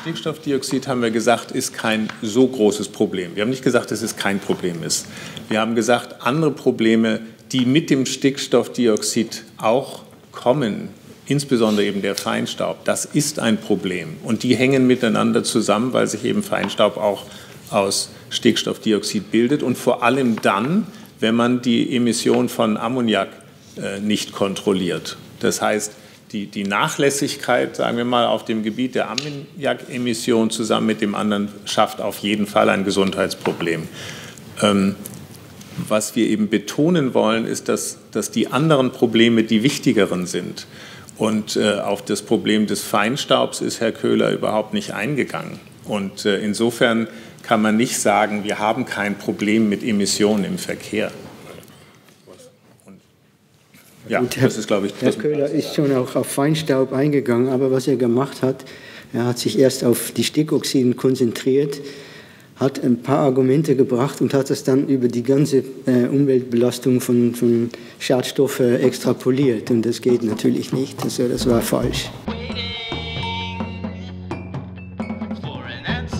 Stickstoffdioxid haben wir gesagt, ist kein so großes Problem. Wir haben nicht gesagt, dass es kein Problem ist. Wir haben gesagt, andere Probleme, die mit dem Stickstoffdioxid auch kommen, insbesondere eben der Feinstaub, das ist ein Problem. Und die hängen miteinander zusammen, weil sich eben Feinstaub auch aus Stickstoffdioxid bildet. Und vor allem dann, wenn man die Emission von Ammoniak äh, nicht kontrolliert. Das heißt, die, die Nachlässigkeit, sagen wir mal, auf dem Gebiet der Ammoniakemission zusammen mit dem anderen schafft auf jeden Fall ein Gesundheitsproblem. Ähm, was wir eben betonen wollen, ist, dass, dass die anderen Probleme die wichtigeren sind. Und äh, auf das Problem des Feinstaubs ist Herr Köhler überhaupt nicht eingegangen. Und äh, insofern kann man nicht sagen, wir haben kein Problem mit Emissionen im Verkehr. Ja, Herr, das ist, glaube ich, Herr Köhler ist schon auch auf Feinstaub eingegangen, aber was er gemacht hat, er hat sich erst auf die Stickoxiden konzentriert, hat ein paar Argumente gebracht und hat das dann über die ganze äh, Umweltbelastung von, von Schadstoffen extrapoliert. Und das geht natürlich nicht, also das war falsch.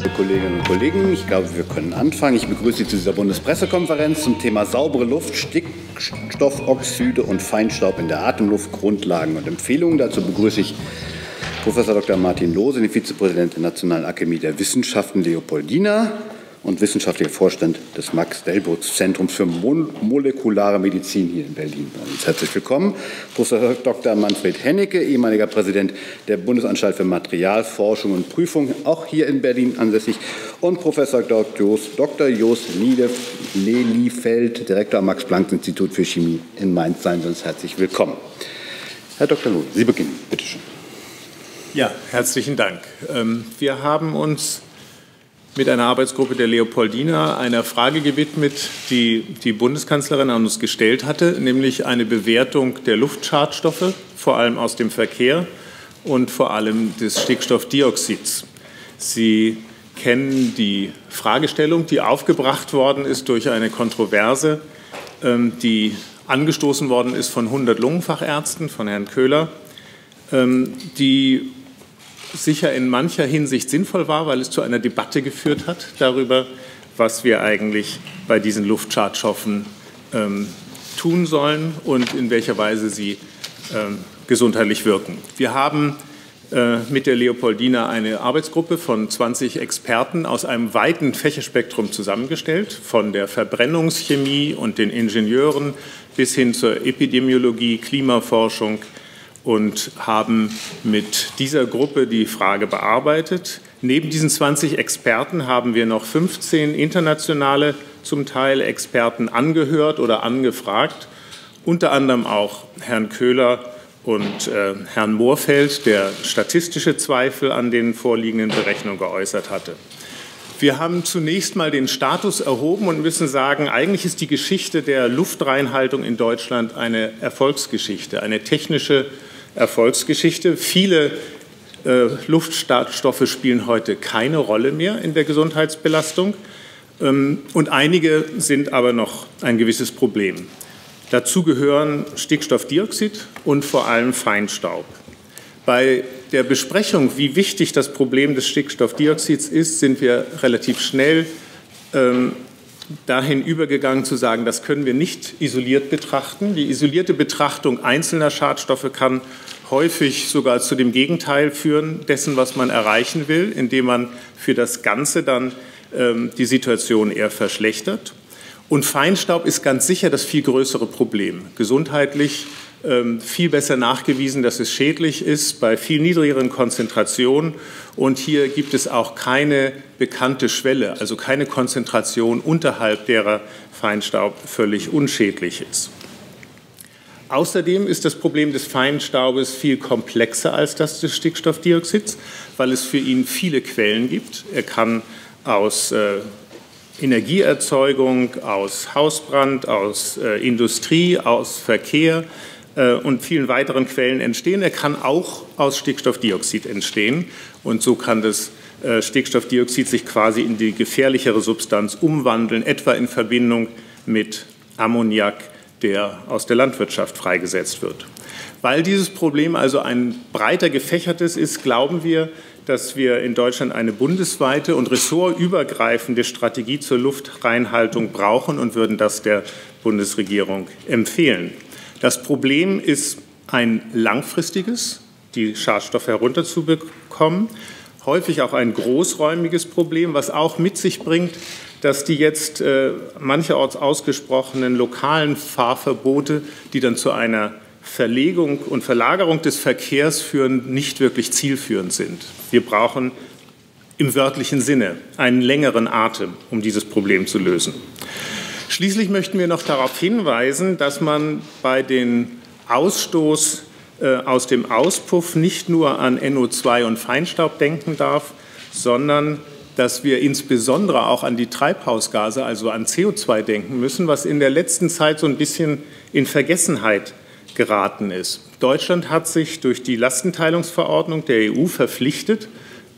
Kolleginnen und Kollegen, ich glaube, wir können anfangen. Ich begrüße Sie zu dieser Bundespressekonferenz zum Thema saubere Luft, Stickstoffoxide und Feinstaub in der Atemluft, Grundlagen und Empfehlungen. Dazu begrüße ich Professor Dr. Martin Lohse, den Vizepräsidenten der Nationalen Akademie der Wissenschaften Leopoldina und wissenschaftlicher Vorstand des Max-Delbrück-Zentrums für molekulare Medizin hier in Berlin. Herzlich willkommen. Professor Dr. Manfred Hennecke, ehemaliger Präsident der Bundesanstalt für Materialforschung und Prüfung, auch hier in Berlin ansässig, und Professor Dr. Jos Lelifeld, Direktor am Max-Planck-Institut für Chemie in Mainz. Seien Sie uns herzlich willkommen. Herr Dr. Lohn, Sie beginnen, bitte schön. Ja, herzlichen Dank. Ähm, wir haben uns mit einer Arbeitsgruppe der Leopoldina einer Frage gewidmet, die die Bundeskanzlerin an uns gestellt hatte, nämlich eine Bewertung der Luftschadstoffe, vor allem aus dem Verkehr und vor allem des Stickstoffdioxids. Sie kennen die Fragestellung, die aufgebracht worden ist durch eine Kontroverse, ähm, die angestoßen worden ist von 100 Lungenfachärzten, von Herrn Köhler, ähm, die sicher in mancher Hinsicht sinnvoll war, weil es zu einer Debatte geführt hat darüber, was wir eigentlich bei diesen Luftschadstoffen ähm, tun sollen und in welcher Weise sie ähm, gesundheitlich wirken. Wir haben äh, mit der Leopoldina eine Arbeitsgruppe von 20 Experten aus einem weiten Fächerspektrum zusammengestellt, von der Verbrennungschemie und den Ingenieuren bis hin zur Epidemiologie, Klimaforschung, und haben mit dieser Gruppe die Frage bearbeitet. Neben diesen 20 Experten haben wir noch 15 internationale, zum Teil Experten angehört oder angefragt, unter anderem auch Herrn Köhler und äh, Herrn Moorfeld, der statistische Zweifel an den vorliegenden Berechnungen geäußert hatte. Wir haben zunächst mal den Status erhoben und müssen sagen, eigentlich ist die Geschichte der Luftreinhaltung in Deutschland eine Erfolgsgeschichte, eine technische Erfolgsgeschichte. Viele äh, Luftstoffe spielen heute keine Rolle mehr in der Gesundheitsbelastung ähm, und einige sind aber noch ein gewisses Problem. Dazu gehören Stickstoffdioxid und vor allem Feinstaub. Bei der Besprechung, wie wichtig das Problem des Stickstoffdioxids ist, sind wir relativ schnell ähm, dahin übergegangen zu sagen, das können wir nicht isoliert betrachten. Die isolierte Betrachtung einzelner Schadstoffe kann häufig sogar zu dem Gegenteil führen dessen, was man erreichen will, indem man für das Ganze dann ähm, die Situation eher verschlechtert. Und Feinstaub ist ganz sicher das viel größere Problem. Gesundheitlich viel besser nachgewiesen, dass es schädlich ist bei viel niedrigeren Konzentrationen. Und hier gibt es auch keine bekannte Schwelle, also keine Konzentration unterhalb derer Feinstaub völlig unschädlich ist. Außerdem ist das Problem des Feinstaubes viel komplexer als das des Stickstoffdioxids, weil es für ihn viele Quellen gibt. Er kann aus äh, Energieerzeugung, aus Hausbrand, aus äh, Industrie, aus Verkehr, und vielen weiteren Quellen entstehen. Er kann auch aus Stickstoffdioxid entstehen. Und so kann das äh, Stickstoffdioxid sich quasi in die gefährlichere Substanz umwandeln, etwa in Verbindung mit Ammoniak, der aus der Landwirtschaft freigesetzt wird. Weil dieses Problem also ein breiter gefächertes ist, glauben wir, dass wir in Deutschland eine bundesweite und ressortübergreifende Strategie zur Luftreinhaltung brauchen und würden das der Bundesregierung empfehlen. Das Problem ist ein langfristiges, die Schadstoffe herunterzubekommen, häufig auch ein großräumiges Problem, was auch mit sich bringt, dass die jetzt äh, mancherorts ausgesprochenen lokalen Fahrverbote, die dann zu einer Verlegung und Verlagerung des Verkehrs führen, nicht wirklich zielführend sind. Wir brauchen im wörtlichen Sinne einen längeren Atem, um dieses Problem zu lösen. Schließlich möchten wir noch darauf hinweisen, dass man bei den Ausstoß äh, aus dem Auspuff nicht nur an NO2 und Feinstaub denken darf, sondern dass wir insbesondere auch an die Treibhausgase, also an CO2 denken müssen, was in der letzten Zeit so ein bisschen in Vergessenheit geraten ist. Deutschland hat sich durch die Lastenteilungsverordnung der EU verpflichtet,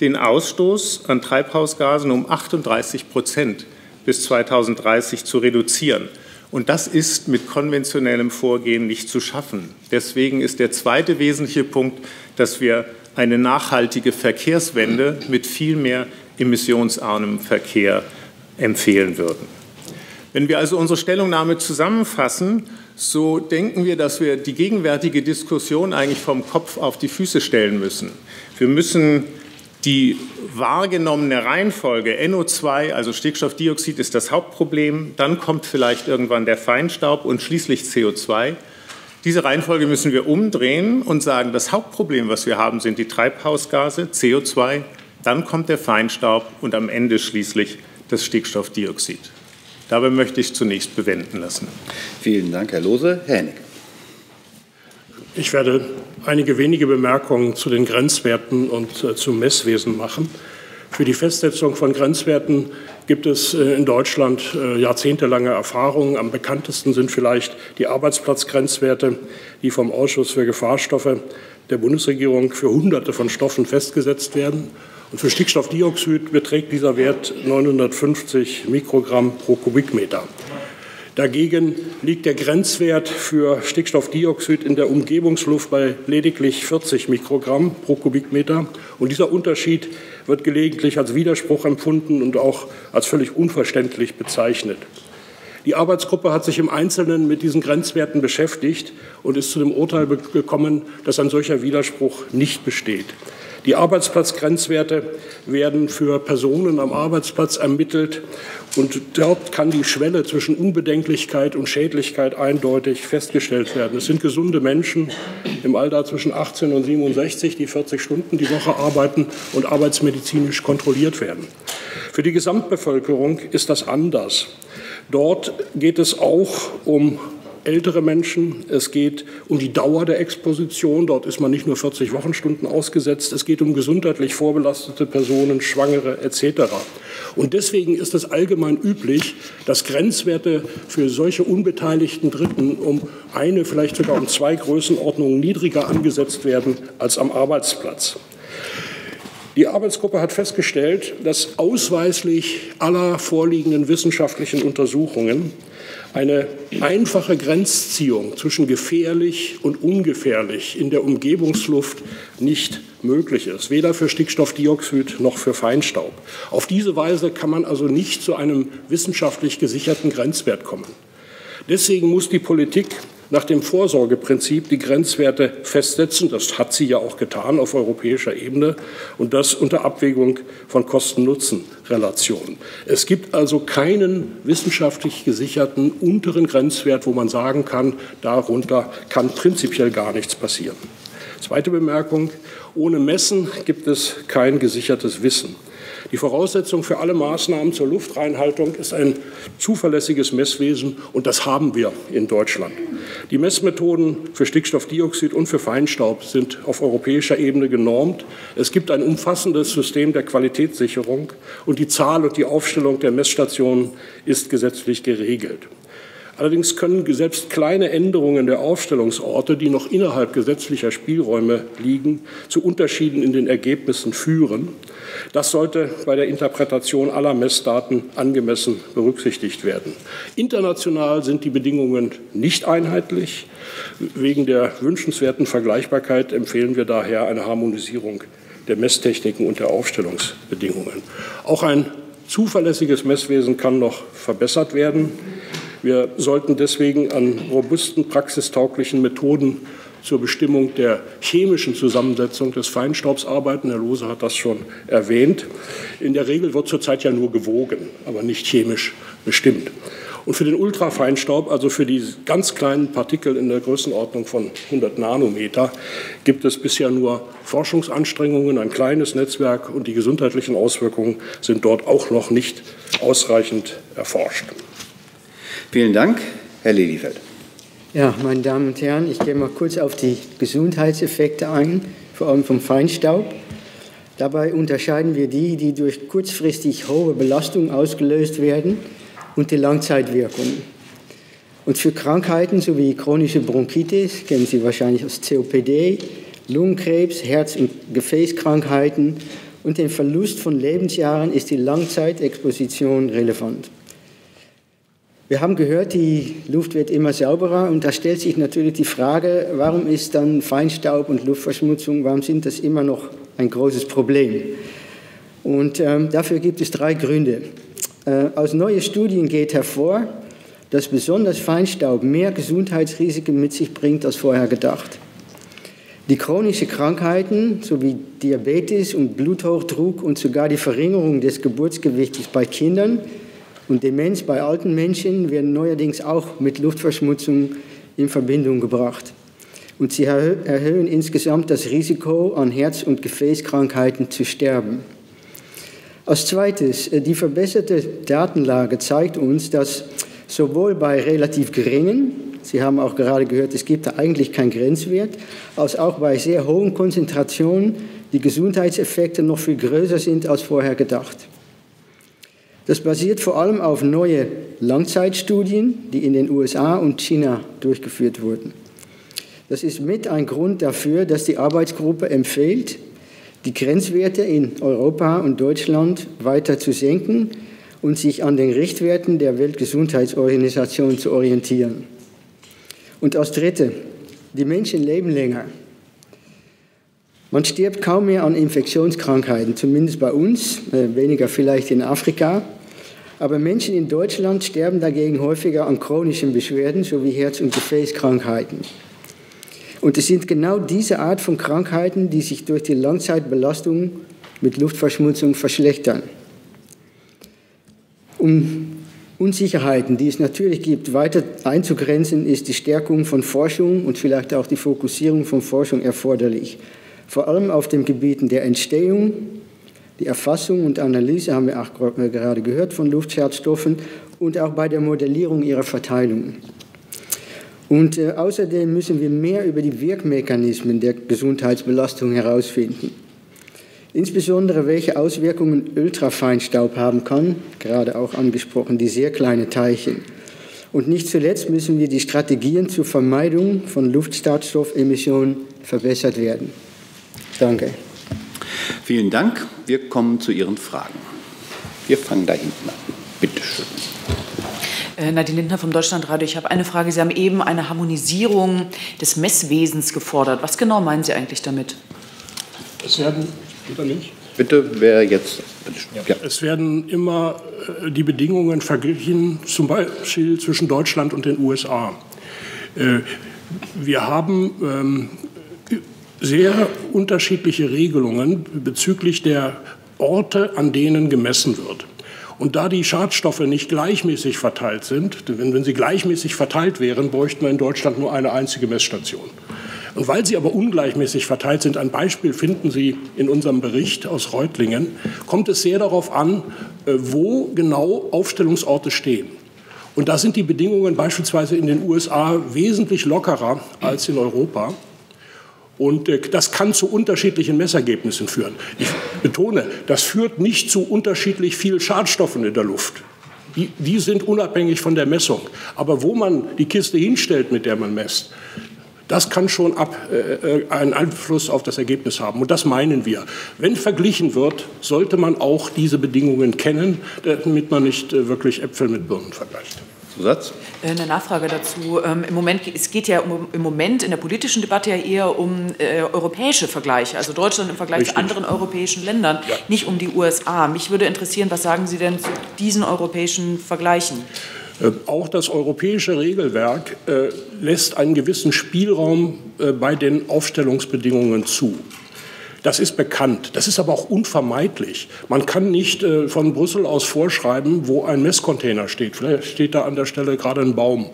den Ausstoß an Treibhausgasen um 38 Prozent bis 2030 zu reduzieren. Und das ist mit konventionellem Vorgehen nicht zu schaffen. Deswegen ist der zweite wesentliche Punkt, dass wir eine nachhaltige Verkehrswende mit viel mehr emissionsarmem Verkehr empfehlen würden. Wenn wir also unsere Stellungnahme zusammenfassen, so denken wir, dass wir die gegenwärtige Diskussion eigentlich vom Kopf auf die Füße stellen müssen. Wir müssen die wahrgenommene Reihenfolge NO2, also Stickstoffdioxid, ist das Hauptproblem. Dann kommt vielleicht irgendwann der Feinstaub und schließlich CO2. Diese Reihenfolge müssen wir umdrehen und sagen, das Hauptproblem, was wir haben, sind die Treibhausgase, CO2. Dann kommt der Feinstaub und am Ende schließlich das Stickstoffdioxid. Dabei möchte ich zunächst bewenden lassen. Vielen Dank, Herr Lose. Herr Hennig. Ich werde einige wenige Bemerkungen zu den Grenzwerten und äh, zum Messwesen machen. Für die Festsetzung von Grenzwerten gibt es äh, in Deutschland äh, jahrzehntelange Erfahrungen. Am bekanntesten sind vielleicht die Arbeitsplatzgrenzwerte, die vom Ausschuss für Gefahrstoffe der Bundesregierung für Hunderte von Stoffen festgesetzt werden. Und für Stickstoffdioxid beträgt dieser Wert 950 Mikrogramm pro Kubikmeter. Dagegen liegt der Grenzwert für Stickstoffdioxid in der Umgebungsluft bei lediglich 40 Mikrogramm pro Kubikmeter. Und dieser Unterschied wird gelegentlich als Widerspruch empfunden und auch als völlig unverständlich bezeichnet. Die Arbeitsgruppe hat sich im Einzelnen mit diesen Grenzwerten beschäftigt und ist zu dem Urteil gekommen, dass ein solcher Widerspruch nicht besteht. Die Arbeitsplatzgrenzwerte werden für Personen am Arbeitsplatz ermittelt und dort kann die Schwelle zwischen Unbedenklichkeit und Schädlichkeit eindeutig festgestellt werden. Es sind gesunde Menschen im Alter zwischen 18 und 67, die 40 Stunden die Woche arbeiten und arbeitsmedizinisch kontrolliert werden. Für die Gesamtbevölkerung ist das anders. Dort geht es auch um ältere Menschen. Es geht um die Dauer der Exposition. Dort ist man nicht nur 40 Wochenstunden ausgesetzt. Es geht um gesundheitlich vorbelastete Personen, Schwangere etc. Und deswegen ist es allgemein üblich, dass Grenzwerte für solche unbeteiligten Dritten um eine, vielleicht sogar um zwei Größenordnungen niedriger angesetzt werden als am Arbeitsplatz. Die Arbeitsgruppe hat festgestellt, dass ausweislich aller vorliegenden wissenschaftlichen Untersuchungen eine einfache Grenzziehung zwischen gefährlich und ungefährlich in der Umgebungsluft nicht möglich ist, weder für Stickstoffdioxid noch für Feinstaub. Auf diese Weise kann man also nicht zu einem wissenschaftlich gesicherten Grenzwert kommen. Deswegen muss die Politik nach dem Vorsorgeprinzip die Grenzwerte festsetzen. Das hat sie ja auch getan auf europäischer Ebene und das unter Abwägung von Kosten-Nutzen-Relationen. Es gibt also keinen wissenschaftlich gesicherten unteren Grenzwert, wo man sagen kann, darunter kann prinzipiell gar nichts passieren. Zweite Bemerkung, ohne Messen gibt es kein gesichertes Wissen. Die Voraussetzung für alle Maßnahmen zur Luftreinhaltung ist ein zuverlässiges Messwesen, und das haben wir in Deutschland. Die Messmethoden für Stickstoffdioxid und für Feinstaub sind auf europäischer Ebene genormt. Es gibt ein umfassendes System der Qualitätssicherung, und die Zahl und die Aufstellung der Messstationen ist gesetzlich geregelt. Allerdings können selbst kleine Änderungen der Aufstellungsorte, die noch innerhalb gesetzlicher Spielräume liegen, zu Unterschieden in den Ergebnissen führen. Das sollte bei der Interpretation aller Messdaten angemessen berücksichtigt werden. International sind die Bedingungen nicht einheitlich. Wegen der wünschenswerten Vergleichbarkeit empfehlen wir daher eine Harmonisierung der Messtechniken und der Aufstellungsbedingungen. Auch ein zuverlässiges Messwesen kann noch verbessert werden. Wir sollten deswegen an robusten, praxistauglichen Methoden zur Bestimmung der chemischen Zusammensetzung des Feinstaubs arbeiten. Herr Lose hat das schon erwähnt. In der Regel wird zurzeit ja nur gewogen, aber nicht chemisch bestimmt. Und für den Ultrafeinstaub, also für die ganz kleinen Partikel in der Größenordnung von 100 Nanometer, gibt es bisher nur Forschungsanstrengungen, ein kleines Netzwerk und die gesundheitlichen Auswirkungen sind dort auch noch nicht ausreichend erforscht. Vielen Dank, Herr Lelyfeld. Ja, meine Damen und Herren, ich gehe mal kurz auf die Gesundheitseffekte ein, vor allem vom Feinstaub. Dabei unterscheiden wir die, die durch kurzfristig hohe Belastung ausgelöst werden und die Langzeitwirkungen. Und für Krankheiten sowie chronische Bronchitis, kennen Sie wahrscheinlich aus COPD, Lungenkrebs, Herz- und Gefäßkrankheiten und den Verlust von Lebensjahren ist die Langzeitexposition relevant. Wir haben gehört, die Luft wird immer sauberer und da stellt sich natürlich die Frage, warum ist dann Feinstaub und Luftverschmutzung, warum sind das immer noch ein großes Problem? Und ähm, dafür gibt es drei Gründe. Äh, aus neuen Studien geht hervor, dass besonders Feinstaub mehr Gesundheitsrisiken mit sich bringt als vorher gedacht. Die chronischen Krankheiten sowie Diabetes und Bluthochdruck und sogar die Verringerung des Geburtsgewichtes bei Kindern und Demenz bei alten Menschen werden neuerdings auch mit Luftverschmutzung in Verbindung gebracht. Und sie erhöhen insgesamt das Risiko, an Herz- und Gefäßkrankheiten zu sterben. Als zweites, äh, die verbesserte Datenlage zeigt uns, dass sowohl bei relativ geringen, Sie haben auch gerade gehört, es gibt da eigentlich keinen Grenzwert, als auch bei sehr hohen Konzentrationen die Gesundheitseffekte noch viel größer sind als vorher gedacht. Das basiert vor allem auf neue Langzeitstudien, die in den USA und China durchgeführt wurden. Das ist mit ein Grund dafür, dass die Arbeitsgruppe empfiehlt, die Grenzwerte in Europa und Deutschland weiter zu senken und sich an den Richtwerten der Weltgesundheitsorganisation zu orientieren. Und als Dritte, die Menschen leben länger. Man stirbt kaum mehr an Infektionskrankheiten, zumindest bei uns, äh, weniger vielleicht in Afrika. Aber Menschen in Deutschland sterben dagegen häufiger an chronischen Beschwerden sowie Herz- und Gefäßkrankheiten. Und es sind genau diese Art von Krankheiten, die sich durch die Langzeitbelastung mit Luftverschmutzung verschlechtern. Um Unsicherheiten, die es natürlich gibt, weiter einzugrenzen, ist die Stärkung von Forschung und vielleicht auch die Fokussierung von Forschung erforderlich vor allem auf den Gebieten der Entstehung, die Erfassung und Analyse haben wir auch gerade gehört von Luftschadstoffen und auch bei der Modellierung ihrer Verteilung. Und äh, außerdem müssen wir mehr über die Wirkmechanismen der Gesundheitsbelastung herausfinden. Insbesondere welche Auswirkungen Ultrafeinstaub haben kann, gerade auch angesprochen, die sehr kleinen Teilchen. Und nicht zuletzt müssen wir die Strategien zur Vermeidung von Luftschadstoffemissionen verbessert werden. Danke. Vielen Dank. Wir kommen zu Ihren Fragen. Wir fangen da hinten an. Bitte schön. Äh, Nadine Lindner vom Deutschlandradio. Ich habe eine Frage. Sie haben eben eine Harmonisierung des Messwesens gefordert. Was genau meinen Sie eigentlich damit? Es werden, oder nicht? Bitte, wer jetzt? Ja. Es werden immer äh, die Bedingungen verglichen, zum Beispiel zwischen Deutschland und den USA. Äh, wir haben ähm, sehr unterschiedliche Regelungen bezüglich der Orte, an denen gemessen wird. Und da die Schadstoffe nicht gleichmäßig verteilt sind, wenn, wenn sie gleichmäßig verteilt wären, bräuchten wir in Deutschland nur eine einzige Messstation. Und weil sie aber ungleichmäßig verteilt sind, ein Beispiel finden Sie in unserem Bericht aus Reutlingen, kommt es sehr darauf an, äh, wo genau Aufstellungsorte stehen. Und da sind die Bedingungen beispielsweise in den USA wesentlich lockerer als in Europa. Und äh, das kann zu unterschiedlichen Messergebnissen führen. Ich betone, das führt nicht zu unterschiedlich viel Schadstoffen in der Luft. Die, die sind unabhängig von der Messung. Aber wo man die Kiste hinstellt, mit der man messt, das kann schon ab, äh, äh einen Einfluss auf das Ergebnis haben. Und das meinen wir. Wenn verglichen wird, sollte man auch diese Bedingungen kennen, damit man nicht äh, wirklich Äpfel mit Birnen vergleicht. Zusatz? Äh, eine Nachfrage dazu. Ähm, Im Moment, es geht ja im Moment in der politischen Debatte ja eher um äh, europäische Vergleiche, also Deutschland im Vergleich Richtig. zu anderen europäischen Ländern, ja. nicht um die USA. Mich würde interessieren, was sagen Sie denn zu diesen europäischen Vergleichen? Äh, auch das europäische Regelwerk äh, lässt einen gewissen Spielraum bei den Aufstellungsbedingungen zu. Das ist bekannt. Das ist aber auch unvermeidlich. Man kann nicht äh, von Brüssel aus vorschreiben, wo ein Messcontainer steht. Vielleicht steht da an der Stelle gerade ein Baum.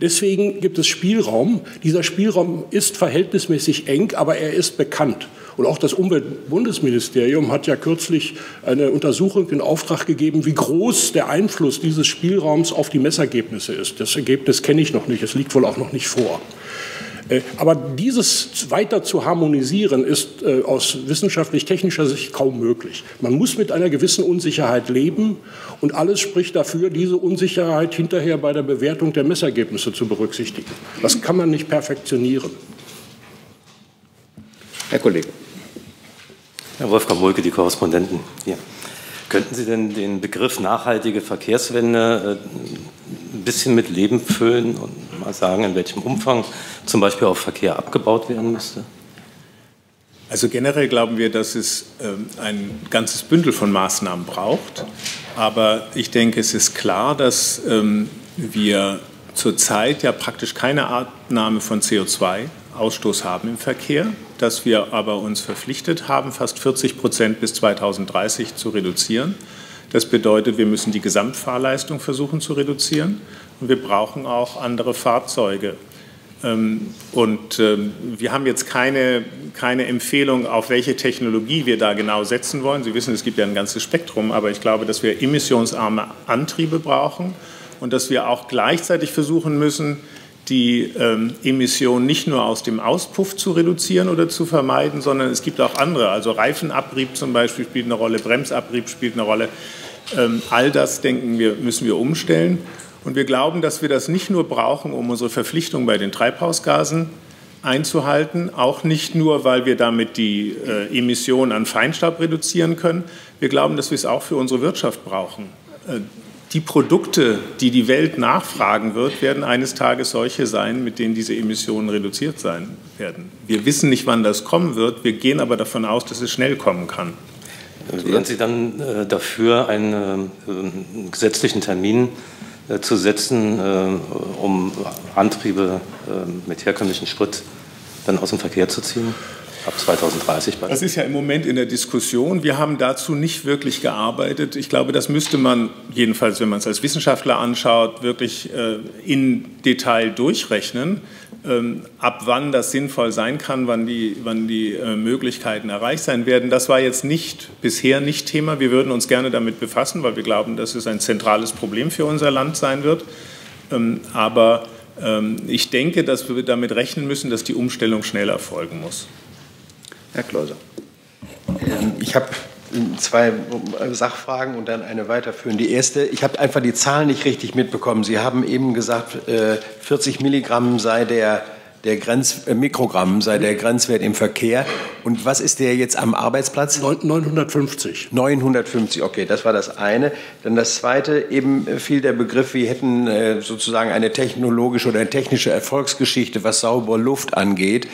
Deswegen gibt es Spielraum. Dieser Spielraum ist verhältnismäßig eng, aber er ist bekannt. Und auch das Umweltbundesministerium hat ja kürzlich eine Untersuchung in Auftrag gegeben, wie groß der Einfluss dieses Spielraums auf die Messergebnisse ist. Das Ergebnis kenne ich noch nicht. Es liegt wohl auch noch nicht vor. Äh, aber dieses weiter zu harmonisieren ist äh, aus wissenschaftlich-technischer Sicht kaum möglich. Man muss mit einer gewissen Unsicherheit leben und alles spricht dafür, diese Unsicherheit hinterher bei der Bewertung der Messergebnisse zu berücksichtigen. Das kann man nicht perfektionieren. Herr Kollege. Herr Wolfgang Mulke, die Korrespondenten hier. Könnten Sie denn den Begriff nachhaltige Verkehrswende äh, ein bisschen mit Leben füllen und mal sagen, in welchem Umfang zum Beispiel auch Verkehr abgebaut werden müsste? Also generell glauben wir, dass es ähm, ein ganzes Bündel von Maßnahmen braucht. Aber ich denke, es ist klar, dass ähm, wir zurzeit ja praktisch keine Abnahme von CO2-Ausstoß haben im Verkehr, dass wir aber uns verpflichtet haben, fast 40 Prozent bis 2030 zu reduzieren. Das bedeutet, wir müssen die Gesamtfahrleistung versuchen zu reduzieren und wir brauchen auch andere Fahrzeuge. Ähm, und ähm, wir haben jetzt keine, keine Empfehlung, auf welche Technologie wir da genau setzen wollen. Sie wissen, es gibt ja ein ganzes Spektrum, aber ich glaube, dass wir emissionsarme Antriebe brauchen und dass wir auch gleichzeitig versuchen müssen, die ähm, Emissionen nicht nur aus dem Auspuff zu reduzieren oder zu vermeiden, sondern es gibt auch andere. Also Reifenabrieb zum Beispiel spielt eine Rolle, Bremsabrieb spielt eine Rolle. all das, denken wir, müssen wir umstellen. Und wir glauben, dass wir das nicht nur brauchen, um unsere Verpflichtung bei den Treibhausgasen einzuhalten, auch nicht nur, weil wir damit die äh, Emissionen an Feinstaub reduzieren können. Wir glauben, dass wir es auch für unsere Wirtschaft brauchen. Die Produkte, die die Welt nachfragen wird, werden eines Tages solche sein, mit denen diese Emissionen reduziert sein werden. Wir wissen nicht, wann das kommen wird. Wir gehen aber davon aus, dass es schnell kommen kann. Wären Sie dann äh, dafür, einen, äh, gesetzlichen Termin äh, zu setzen, äh, um Antriebe äh, mit herkömmlichen Sprit dann aus dem Verkehr zu ziehen? Ab 2030 Das ist ja im Moment in der Diskussion. Wir haben dazu nicht wirklich gearbeitet. Ich glaube, das müsste man, jedenfalls wenn man es als Wissenschaftler anschaut, wirklich in Detail durchrechnen. Ähm, ab wann das sinnvoll sein kann, wann die, wann die äh, Möglichkeiten erreicht sein werden. Das war jetzt nicht bisher nicht Thema. Wir würden uns gerne damit befassen, weil wir glauben, dass es ein zentrales Problem für unser Land sein wird. Ähm, aber ähm, ich denke, dass wir damit rechnen müssen, dass die Umstellung schnell erfolgen muss. Herr Kleuser. Ich habe zwei Sachfragen und dann eine weiterführen. Die erste, ich habe einfach die Zahlen nicht richtig mitbekommen. Sie haben eben gesagt, 40 äh, Milligramm sei der der Grenz, äh, Mikrogramm sei der Grenzwert im Verkehr. Und was ist der jetzt am Arbeitsplatz? 950. 950, okay, das war das eine. Dann das zweite, eben fiel der Begriff, wir hätten äh, sozusagen eine technologische oder eine technische Erfolgsgeschichte, was saubere Luft angeht.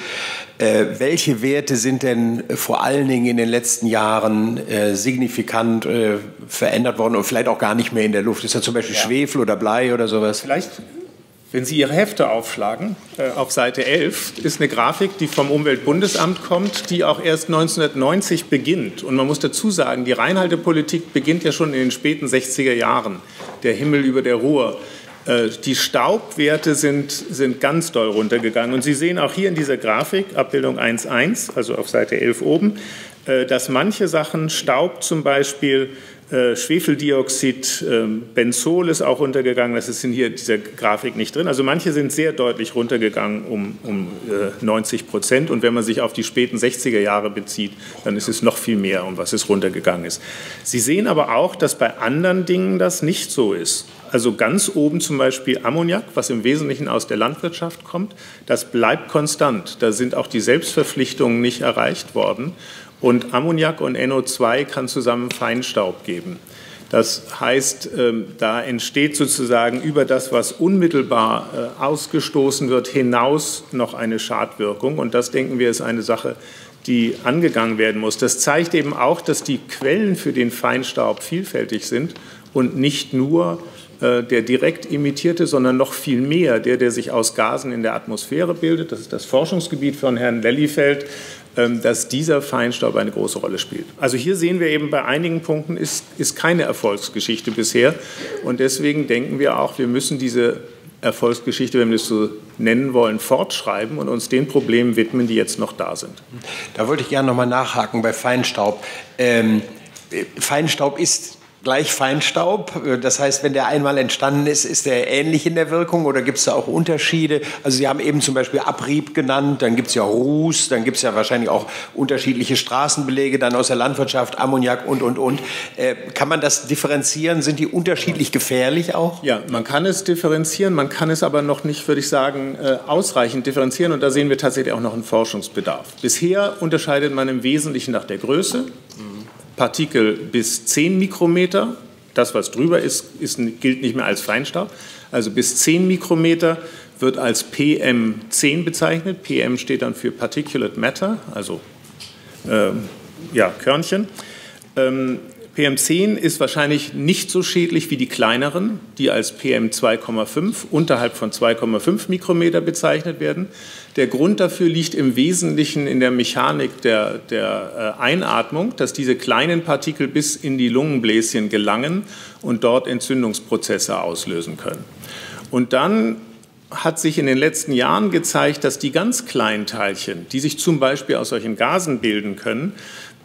Äh, welche Werte sind denn vor allen Dingen in den letzten Jahren äh, signifikant äh, verändert worden und vielleicht auch gar nicht mehr in der Luft? Ist das zum Beispiel ja. Schwefel oder Blei oder sowas? Vielleicht wenn Sie Ihre Hefte aufschlagen, äh, auf Seite 11 ist eine Grafik, die vom Umweltbundesamt kommt, die auch erst 1990 beginnt. Und man muss dazu sagen, die Reinhaltepolitik beginnt ja schon in den späten 60er Jahren. Der Himmel über der Ruhr. Äh, die Staubwerte sind, sind ganz doll runtergegangen. Und Sie sehen auch hier in dieser Grafik, Abbildung 1.1, also auf Seite 11 oben, äh, dass manche Sachen, Staub zum Beispiel, äh, Schwefeldioxid, äh, Benzol ist auch runtergegangen, das ist in hier dieser Grafik nicht drin. Also manche sind sehr deutlich runtergegangen um, um äh, 90 Prozent. Und wenn man sich auf die späten 60er Jahre bezieht, dann ist es noch viel mehr, um was es runtergegangen ist. Sie sehen aber auch, dass bei anderen Dingen das nicht so ist. Also ganz oben zum Beispiel Ammoniak, was im Wesentlichen aus der Landwirtschaft kommt, das bleibt konstant. Da sind auch die Selbstverpflichtungen nicht erreicht worden. Und Ammoniak und NO2 kann zusammen Feinstaub geben. Das heißt, ähm, da entsteht sozusagen über das, was unmittelbar äh, ausgestoßen wird, hinaus noch eine Schadwirkung. Und das, denken wir, ist eine Sache, die angegangen werden muss. Das zeigt eben auch, dass die Quellen für den Feinstaub vielfältig sind und nicht nur äh, der direkt imitierte, sondern noch viel mehr der, der sich aus Gasen in der Atmosphäre bildet. Das ist das Forschungsgebiet von Herrn Lellyfeld, ähm, dass dieser Feinstaub eine große Rolle spielt. Also hier sehen wir eben bei einigen Punkten ist, ist keine Erfolgsgeschichte bisher. Und deswegen denken wir auch, wir müssen diese Erfolgsgeschichte, wenn wir es so nennen wollen, fortschreiben und uns den Problemen widmen, die jetzt noch da sind. Da wollte ich gerne noch mal nachhaken bei Feinstaub. Ähm, Feinstaub ist gleich Feinstaub? Das heißt, wenn der einmal entstanden ist, ist der ähnlich in der Wirkung oder gibt es da auch Unterschiede? Also Sie haben eben zum Beispiel Abrieb genannt, dann gibt es ja Ruß, dann gibt es ja wahrscheinlich auch unterschiedliche Straßenbelege dann aus der Landwirtschaft, Ammoniak und, und, und. Äh, kann man das differenzieren? Sind die unterschiedlich gefährlich auch? Ja, man kann es differenzieren, man kann es aber noch nicht, würde ich sagen, äh, ausreichend differenzieren und da sehen wir tatsächlich auch noch einen Forschungsbedarf. Bisher unterscheidet man im Wesentlichen nach der Größe. Partikel bis 10 Mikrometer. Das, was drüber ist, ist, gilt nicht mehr als Feinstaub. Also bis 10 Mikrometer wird als PM10 bezeichnet. PM steht dann für Particulate Matter, also äh, ja, Körnchen. Ähm, PM10 ist wahrscheinlich nicht so schädlich wie die kleineren, die als PM2,5 unterhalb von 2,5 Mikrometer bezeichnet werden. Der Grund dafür liegt im Wesentlichen in der Mechanik der, der äh, Einatmung, dass diese kleinen Partikel bis in die Lungenbläschen gelangen und dort Entzündungsprozesse auslösen können. Und dann hat sich in den letzten Jahren gezeigt, dass die ganz kleinen Teilchen, die sich zum Beispiel aus solchen Gasen bilden können,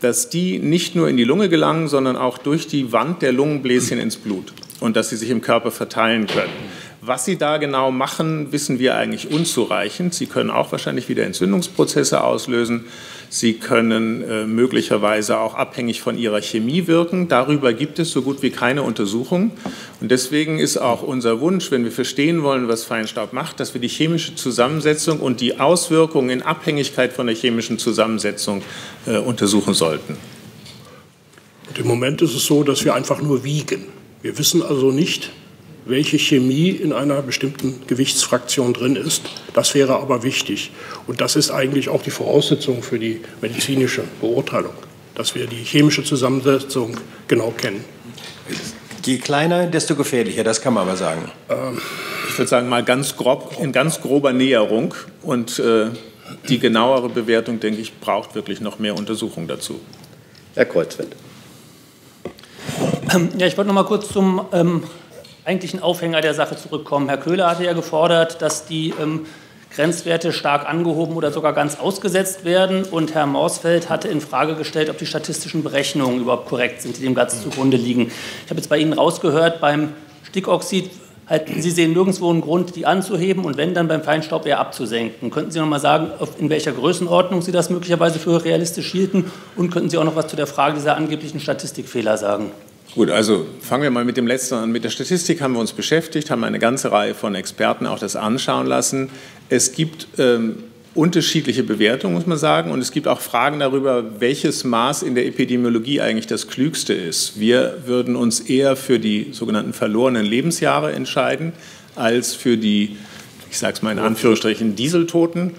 dass die nicht nur in die Lunge gelangen, sondern auch durch die Wand der Lungenbläschen ins Blut und dass sie sich im Körper verteilen können. Was sie da genau machen, wissen wir eigentlich unzureichend. Sie können auch wahrscheinlich wieder Entzündungsprozesse auslösen. Sie können äh, möglicherweise auch abhängig von ihrer Chemie wirken. Darüber gibt es so gut wie keine Untersuchung. Und deswegen ist auch unser Wunsch, wenn wir verstehen wollen, was Feinstaub macht, dass wir die chemische Zusammensetzung und die Auswirkungen in Abhängigkeit von der chemischen Zusammensetzung äh, untersuchen sollten. Und Im Moment ist es so, dass wir einfach nur wiegen. Wir wissen also nicht, welche Chemie in einer bestimmten Gewichtsfraktion drin ist. Das wäre aber wichtig. Und das ist eigentlich auch die Voraussetzung für die medizinische Beurteilung, dass wir die chemische Zusammensetzung genau kennen. Je kleiner, desto gefährlicher, das kann man aber sagen. Ähm, ich würde sagen, mal ganz grob, in ganz grober Näherung. Und äh, die genauere Bewertung, denke ich, braucht wirklich noch mehr Untersuchung dazu. Herr Kreuzfeld. Ja, ich wollte noch mal kurz zum ähm, eigentlichen Aufhänger der Sache zurückkommen. Herr Köhler hatte ja gefordert, dass die ähm, Grenzwerte stark angehoben oder sogar ganz ausgesetzt werden. Und Herr Mausfeld hatte in Frage gestellt, ob die statistischen Berechnungen überhaupt korrekt sind, die dem Ganzen zugrunde liegen. Ich habe jetzt bei Ihnen rausgehört, beim Stickoxid, halt, Sie sehen nirgendwo einen Grund, die anzuheben und wenn, dann beim Feinstaub eher abzusenken. Könnten Sie noch mal sagen, in welcher Größenordnung Sie das möglicherweise für realistisch hielten? Und könnten Sie auch noch was zu der Frage dieser angeblichen Statistikfehler sagen? Gut, also fangen wir mal mit dem letzten an. Mit der Statistik haben wir uns beschäftigt, haben eine ganze Reihe von Experten auch das anschauen lassen. Es gibt ähm, unterschiedliche Bewertungen, muss man sagen, und es gibt auch Fragen darüber, welches Maß in der Epidemiologie eigentlich das klügste ist. Wir würden uns eher für die sogenannten verlorenen Lebensjahre entscheiden, als für die, ich sage es mal in Anführungsstrichen, Dieseltoten.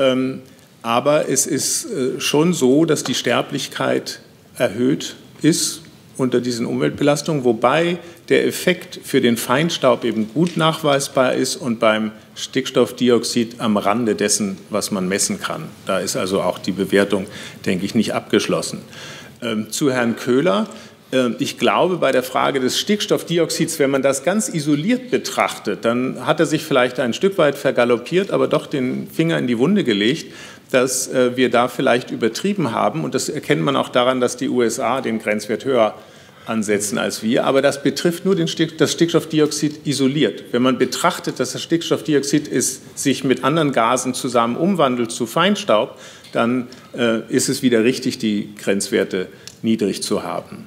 Ähm, aber es ist äh, schon so, dass die Sterblichkeit erhöht ist unter diesen Umweltbelastungen, wobei der Effekt für den Feinstaub eben gut nachweisbar ist und beim Stickstoffdioxid am Rande dessen, was man messen kann. Da ist also auch die Bewertung, denke ich, nicht abgeschlossen. Ähm, zu Herrn Köhler. Ähm, ich glaube, bei der Frage des Stickstoffdioxids, wenn man das ganz isoliert betrachtet, dann hat er sich vielleicht ein Stück weit vergaloppiert, aber doch den Finger in die Wunde gelegt, dass äh, wir da vielleicht übertrieben haben. Und das erkennt man auch daran, dass die USA den Grenzwert höher ansetzen als wir. Aber das betrifft nur Stick, das Stickstoffdioxid isoliert. Wenn man betrachtet, dass das Stickstoffdioxid ist, sich mit anderen Gasen zusammen umwandelt zu Feinstaub, dann äh, ist es wieder richtig, die Grenzwerte niedrig zu haben.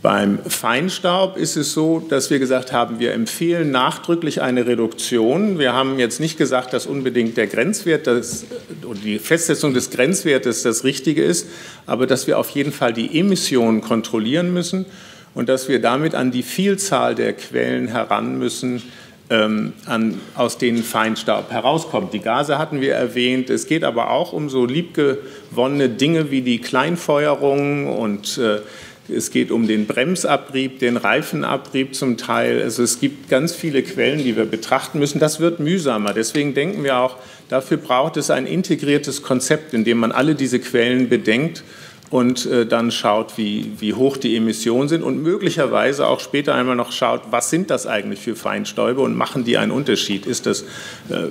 Beim Feinstaub ist es so, dass wir gesagt haben, wir empfehlen nachdrücklich eine Reduktion. Wir haben jetzt nicht gesagt, dass unbedingt der Grenzwert das, oder die Festsetzung des Grenzwertes das Richtige ist, aber dass wir auf jeden Fall die Emissionen kontrollieren müssen und dass wir damit an die Vielzahl der Quellen heran müssen, ähm, an, aus denen Feinstaub herauskommt. Die Gase hatten wir erwähnt. Es geht aber auch um so liebgewonnene Dinge wie die Kleinfeuerung und äh, es geht um den Bremsabrieb, den Reifenabrieb zum Teil. Also es gibt ganz viele Quellen, die wir betrachten müssen. Das wird mühsamer. Deswegen denken wir auch, dafür braucht es ein integriertes Konzept, in dem man alle diese Quellen bedenkt und äh, dann schaut, wie, wie hoch die Emissionen sind und möglicherweise auch später einmal noch schaut, was sind das eigentlich für Feinstäube und machen die einen Unterschied? Ist das, äh,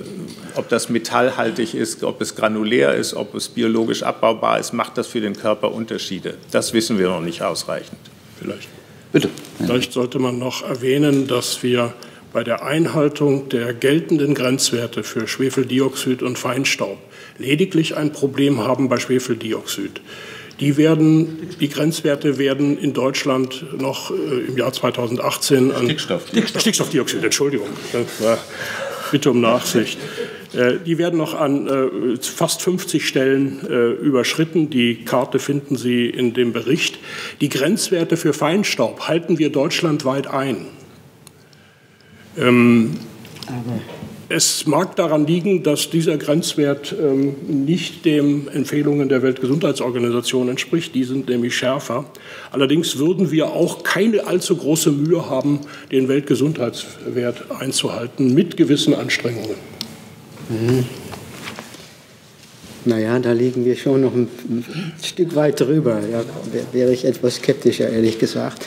ob das metallhaltig ist, ob es granulär ist, ob es biologisch abbaubar ist, macht das für den Körper Unterschiede? Das wissen wir noch nicht ausreichend. Vielleicht. Bitte. Vielleicht sollte man noch erwähnen, dass wir bei der Einhaltung der geltenden Grenzwerte für Schwefeldioxid und Feinstaub lediglich ein Problem haben bei Schwefeldioxid. Die, werden, die Grenzwerte werden in Deutschland noch äh, im Jahr 2018 an Stickstoff. Stickstoffdioxid, Entschuldigung, bitte um Nachsicht. Äh, die werden noch an äh, fast 50 Stellen äh, überschritten. Die Karte finden Sie in dem Bericht. Die Grenzwerte für Feinstaub halten wir deutschlandweit ein. Ähm, Aber es mag daran liegen, dass dieser Grenzwert ähm, nicht den Empfehlungen der Weltgesundheitsorganisation entspricht. Die sind nämlich schärfer. Allerdings würden wir auch keine allzu große Mühe haben, den Weltgesundheitswert einzuhalten, mit gewissen Anstrengungen. Mhm. Naja, da liegen wir schon noch ein, Stück weit drüber. Ja, wäre ich etwas skeptischer, ehrlich gesagt.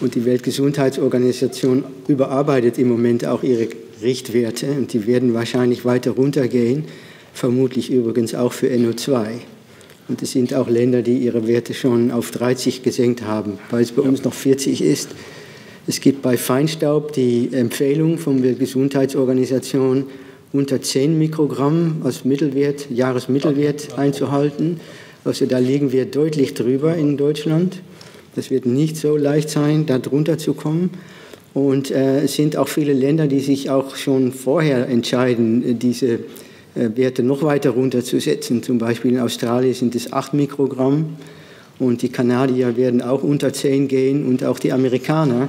Und die Weltgesundheitsorganisation überarbeitet im Moment auch ihre Richtwerte und die werden wahrscheinlich weiter runtergehen, vermutlich übrigens auch für NO2. Und es sind auch Länder, die ihre Werte schon auf 30 gesenkt haben, weil es bei uns noch 40 ist. Es gibt bei Feinstaub die Empfehlung von der Gesundheitsorganisation, unter 10 Mikrogramm als Mittelwert, Jahresmittelwert einzuhalten. Also da liegen wir deutlich drüber in Deutschland. Das wird nicht so leicht sein, da drunter zu kommen. Und äh, es sind auch viele Länder, die sich auch schon vorher entscheiden, diese äh, Werte noch weiter runterzusetzen. Zum Beispiel in Australien sind es 8 Mikrogramm und die Kanadier werden auch unter 10 gehen und auch die Amerikaner,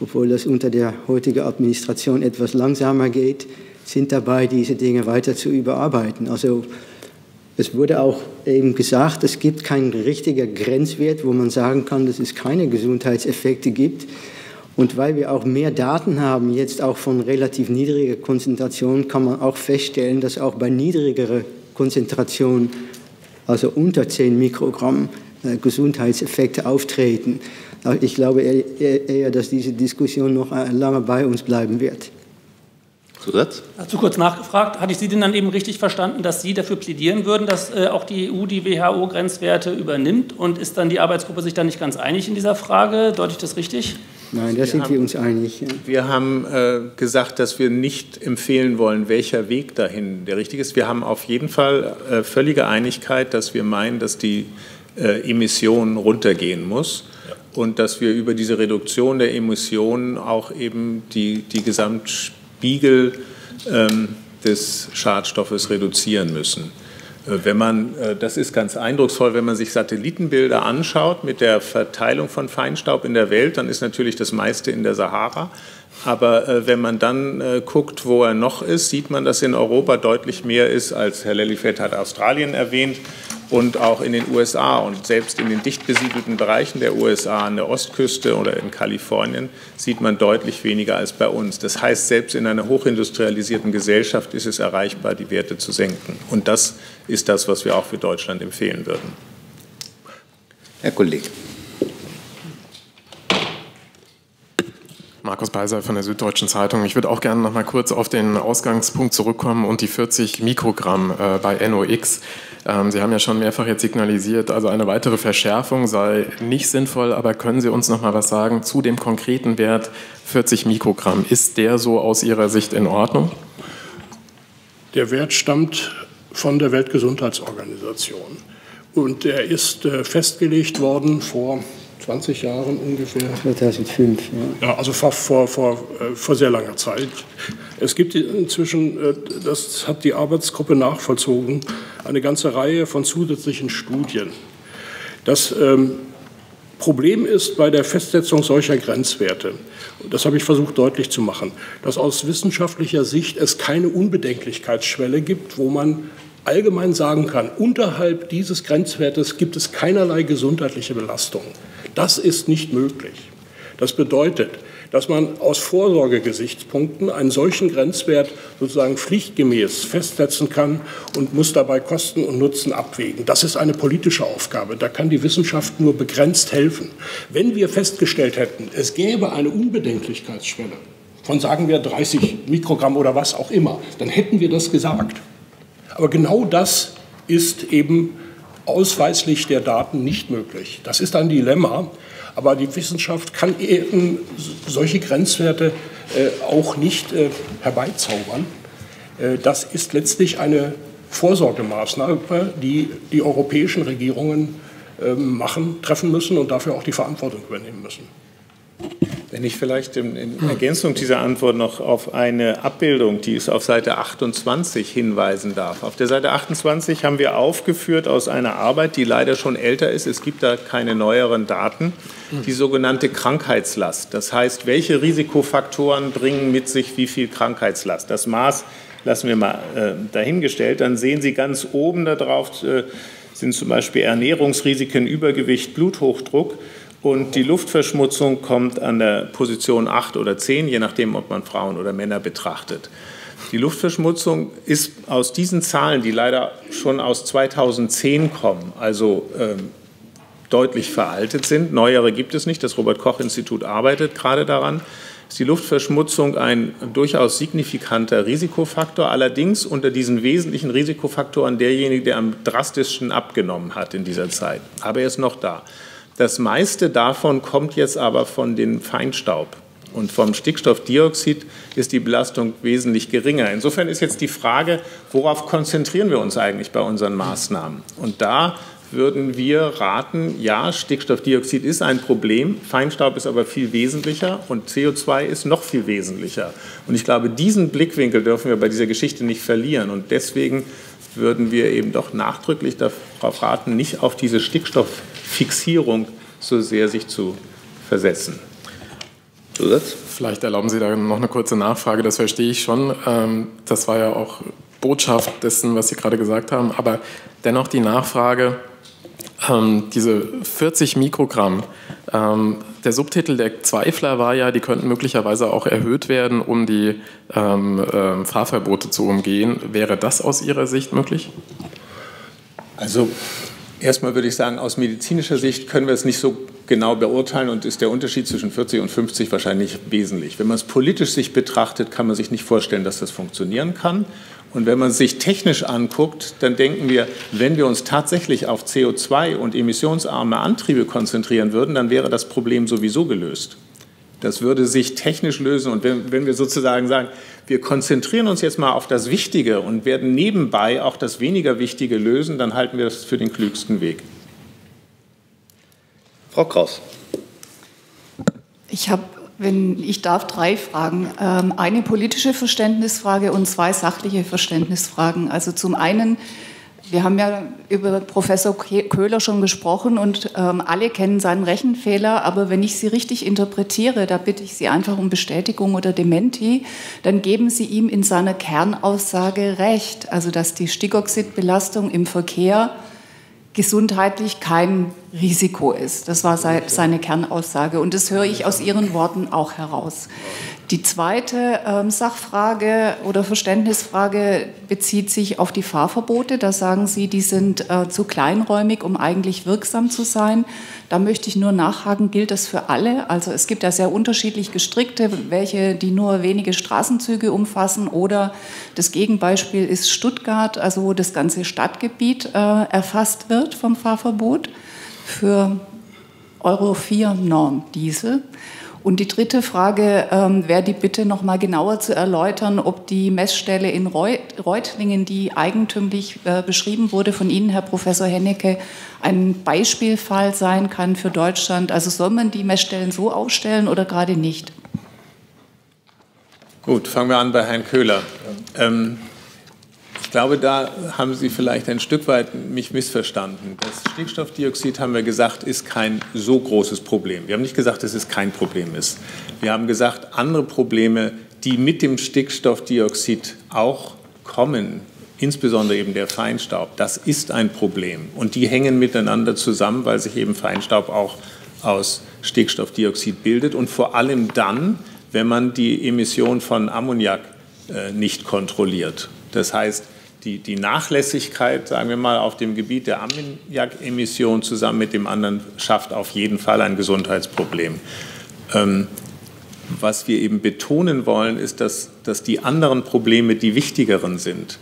obwohl das unter der heutigen Administration etwas langsamer geht, sind dabei, diese Dinge weiter zu überarbeiten. Also es wurde auch eben gesagt, es gibt keinen richtigen Grenzwert, wo man sagen kann, dass es keine Gesundheitseffekte gibt. Und weil wir auch mehr Daten haben, jetzt auch von relativ niedriger Konzentration, kann man auch feststellen, dass auch bei niedrigerer Konzentration, also unter 10 Mikrogramm, äh, Gesundheitseffekte auftreten. Ich glaube eher, dass diese Diskussion noch äh, lange bei uns bleiben wird. Zusatz? Dazu kurz nachgefragt. Hatte ich Sie denn dann eben richtig verstanden, dass Sie dafür plädieren würden, dass äh, auch die EU die WHO-Grenzwerte übernimmt? Und ist dann die Arbeitsgruppe sich da nicht ganz einig in dieser Frage? Deute ich das richtig? Nein, da sind wir uns einig. Ja. Wir haben äh, gesagt, dass wir nicht empfehlen wollen, welcher Weg dahin der richtige ist. Wir haben auf jeden Fall äh, völlige Einigkeit, dass wir meinen, dass die äh, Emission runtergehen muss ja. und dass wir über diese Reduktion der Emissionen auch eben die, die Gesamtspiegel ähm, des Schadstoffes reduzieren müssen. Äh, wenn man, äh, das ist ganz eindrucksvoll, wenn man sich Satellitenbilder anschaut mit der Verteilung von Feinstaub in der Welt, dann ist natürlich das meiste in der Sahara. Aber äh, wenn man dann guckt, wo er noch ist, sieht man, dass in Europa deutlich mehr ist, als Herr Lellifeld hat Australien erwähnt und auch in den USA. Und selbst in den dicht besiedelten Bereichen der USA, an der Ostküste oder in Kalifornien, sieht man deutlich weniger als bei uns. Das heißt, selbst in einer hochindustrialisierten Gesellschaft ist es erreichbar, die Werte zu senken. Und das ist das, was wir auch für Deutschland empfehlen würden. Herr Kollege. Markus Beiser von der Süddeutschen Zeitung. Ich würde auch gerne noch mal kurz auf den Ausgangspunkt zurückkommen und die 40 Mikrogramm äh, bei NOx. Ähm, Sie haben ja schon mehrfach jetzt signalisiert, also eine weitere Verschärfung sei nicht sinnvoll, aber können Sie uns noch mal was sagen zu dem konkreten Wert 40 Mikrogramm? Ist der so aus Ihrer Sicht in Ordnung? Der Wert stammt von der Weltgesundheitsorganisation und er ist äh, festgelegt worden vor 20 Jahren ungefähr. 2005, ja. Ja, also vor, vor, vor, äh, vor sehr langer Zeit. Es gibt inzwischen, äh, das hat die Arbeitsgruppe nachvollzogen, eine ganze Reihe von zusätzlichen Studien. Das ähm, Problem ist bei der Festsetzung solcher Grenzwerte, das habe ich versucht deutlich zu machen, dass aus wissenschaftlicher Sicht es keine Unbedenklichkeitsschwelle gibt, wo man allgemein sagen kann, unterhalb dieses Grenzwertes gibt es keinerlei gesundheitliche Belastung. Das ist nicht möglich. Das bedeutet, dass man aus Vorsorgegesichtspunkten einen solchen Grenzwert sozusagen pflichtgemäß festsetzen kann und muss dabei Kosten und Nutzen abwägen. Das ist eine politische Aufgabe. Da kann die Wissenschaft nur begrenzt helfen. Wenn wir festgestellt hätten, es gäbe eine Unbedenklichkeitsschwelle von, sagen wir, 30 Mikrogramm oder was auch immer, dann hätten wir das gesagt. Aber genau das ist eben ausweislich der Daten nicht möglich. Das ist ein Dilemma. Aber die Wissenschaft kann eben solche Grenzwerte äh, auch nicht äh, herbeizaubern. Äh, das ist letztlich eine Vorsorgemaßnahme, die die europäischen Regierungen ähm, machen, treffen müssen und dafür auch die Verantwortung übernehmen müssen. Wenn ich vielleicht in, in, Ergänzung dieser Antwort noch auf eine Abbildung, die ist auf Seite 28 hinweisen darf. Auf der Seite 28 haben wir aufgeführt aus einer Arbeit, die leider schon älter ist, es gibt da keine neueren Daten, die sogenannte Krankheitslast. Das heißt, welche Risikofaktoren bringen mit sich wie viel Krankheitslast? Das Maß lassen wir mal äh, dahingestellt. Dann sehen Sie ganz oben darauf äh, sind zum Beispiel Ernährungsrisiken, Übergewicht, Bluthochdruck. Und die Luftverschmutzung kommt an der Position 8 oder 10, je nachdem, ob man Frauen oder Männer betrachtet. Die Luftverschmutzung ist aus diesen Zahlen, die leider schon aus 2010 kommen, also ähm, deutlich veraltet sind, neuere gibt es nicht, das Robert Koch Institut arbeitet gerade daran, ist die Luftverschmutzung ein durchaus signifikanter Risikofaktor, allerdings unter diesen wesentlichen Risikofaktoren derjenige, der am drastischsten abgenommen hat in dieser Zeit. Aber er ist noch da. Das meiste davon kommt jetzt aber von dem Feinstaub. Und vom Stickstoffdioxid ist die Belastung wesentlich geringer. Insofern ist jetzt die Frage, worauf konzentrieren wir uns eigentlich bei unseren Maßnahmen? Und da würden wir raten, ja, Stickstoffdioxid ist ein Problem, Feinstaub ist aber viel wesentlicher und CO2 ist noch viel wesentlicher. Und ich glaube, diesen Blickwinkel dürfen wir bei dieser Geschichte nicht verlieren. Und deswegen würden wir eben doch nachdrücklich darauf raten, nicht auf diese Stickstofffixierung so sehr sich zu versetzen. Zusatz? Vielleicht erlauben Sie da noch eine kurze Nachfrage, das verstehe ich schon. Ähm, das war ja auch Botschaft dessen, was Sie gerade gesagt haben, aber dennoch die Nachfrage, ähm, diese 40 Mikrogramm, ähm, der Subtitel der Zweifler war ja, die könnten möglicherweise auch erhöht werden, um die Fahrverbote zu umgehen. Wäre das aus Ihrer Sicht möglich? Also erstmal würde ich sagen, aus medizinischer Sicht können wir es nicht so genau beurteilen und ist der Unterschied zwischen 40 und 50 wahrscheinlich wesentlich. Wenn man es politisch sich betrachtet, kann man sich nicht vorstellen, dass das funktionieren kann. Und wenn man sich technisch anguckt, dann denken wir, wenn wir uns tatsächlich auf CO2 und emissionsarme Antriebe konzentrieren würden, dann wäre das Problem sowieso gelöst. Das würde sich technisch lösen. Und wenn, wenn wir sozusagen sagen, wir konzentrieren uns jetzt mal auf das Wichtige und werden nebenbei auch das weniger Wichtige lösen, dann halten wir das für den klügsten Weg. Frau Kraus. Ich habe wenn ich darf, drei Fragen. Ähm, eine politische Verständnisfrage und zwei sachliche Verständnisfragen. Also zum einen, wir haben ja über Professor Köhler schon gesprochen und ähm, alle kennen seinen Rechenfehler, aber wenn ich sie richtig interpretiere, da bitte ich Sie einfach um Bestätigung oder Dementi, dann geben Sie ihm in seiner Kernaussage recht, also dass die Stickoxidbelastung im Verkehr gesundheitlich kein Risiko ist. Das war seine Kernaussage und das höre ich aus Ihren Worten auch heraus. Die zweite ähm, Sachfrage oder Verständnisfrage bezieht sich auf die Fahrverbote. Da sagen Sie, die sind äh, zu kleinräumig, um eigentlich wirksam zu sein. Da möchte ich nur nachhaken, gilt das für alle? Also es gibt ja sehr unterschiedlich gestrickte, welche die nur wenige Straßenzüge umfassen oder das Gegenbeispiel ist Stuttgart, also wo das ganze Stadtgebiet äh, erfasst wird vom Fahrverbot für Euro 4 Norm Diesel. Und die dritte Frage ähm, wäre die Bitte noch mal genauer zu erläutern, ob die Messstelle in Reutlingen, die eigentümlich äh, beschrieben wurde von Ihnen, Herr Professor Hennecke, ein Beispielfall sein kann für Deutschland. Also soll man die Messstellen so aufstellen oder gerade nicht? Gut, fangen wir an bei Herrn Köhler. Ähm, Ich glaube, da haben Sie vielleicht ein Stück weit mich missverstanden. Das Stickstoffdioxid, haben wir gesagt, ist kein so großes Problem. Wir haben nicht gesagt, dass es kein Problem ist. Wir haben gesagt, andere Probleme, die mit dem Stickstoffdioxid auch kommen, insbesondere eben der Feinstaub, das ist ein Problem. Und die hängen miteinander zusammen, weil sich eben Feinstaub auch aus Stickstoffdioxid bildet und vor allem dann, wenn man die Emission von Ammoniak äh, nicht kontrolliert. Das heißt, die, die, Nachlässigkeit, sagen wir mal, auf dem Gebiet der Ammoniakemission zusammen mit dem anderen schafft auf jeden Fall ein Gesundheitsproblem. Ähm, was wir eben betonen wollen, ist, dass, dass die anderen Probleme die wichtigeren sind.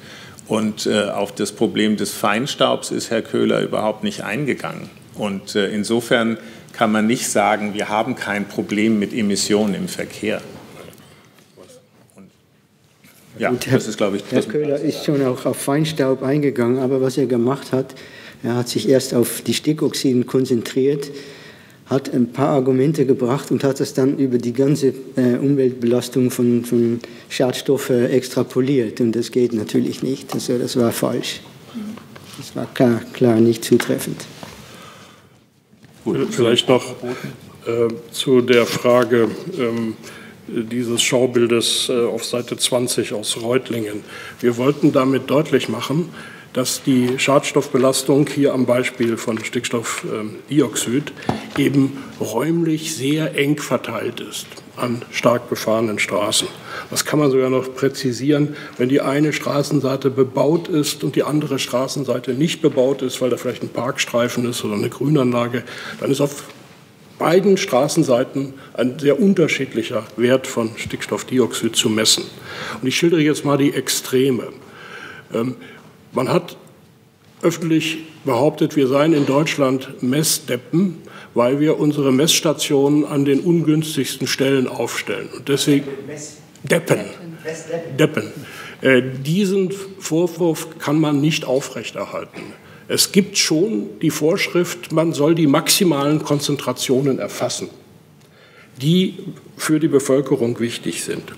Und äh, auf das Problem des Feinstaubs ist Herr Köhler überhaupt nicht eingegangen. Und äh, insofern kann man nicht sagen, wir haben kein Problem mit Emissionen im Verkehr. Ja, Gut, Herr, das ist, glaube ich, Herr Köhler ist schon auch auf Feinstaub eingegangen, aber was er gemacht hat, er hat sich erst auf die Stickoxiden konzentriert, hat ein paar Argumente gebracht und hat das dann über die ganze äh, Umweltbelastung von, von Schadstoffen extrapoliert. Und das geht natürlich nicht. Also das war falsch. Das war klar, klar nicht zutreffend. Vielleicht noch äh, zu der Frage, ähm, dieses Schaubildes äh, auf Seite 20 aus Reutlingen. Wir wollten damit deutlich machen, dass die Schadstoffbelastung hier am Beispiel von Stickstoffdioxid eben räumlich sehr eng verteilt ist an stark befahrenen Straßen. Das kann man sogar noch präzisieren, wenn die eine Straßenseite bebaut ist und die andere Straßenseite nicht bebaut ist, weil da vielleicht ein Parkstreifen ist oder eine Grünanlage, dann ist auf beiden Straßenseiten ein sehr unterschiedlicher Wert von Stickstoffdioxid zu messen. Und ich schildere jetzt mal die Extreme. Ähm, man hat öffentlich behauptet, wir seien in Deutschland Messdeppen, weil wir unsere Messstationen an den ungünstigsten Stellen aufstellen. Und deswegen Deppen. Deppen. Äh, diesen Vorwurf kann man nicht aufrechterhalten. Es gibt schon die Vorschrift, man soll die maximalen Konzentrationen erfassen, die für die Bevölkerung wichtig sind.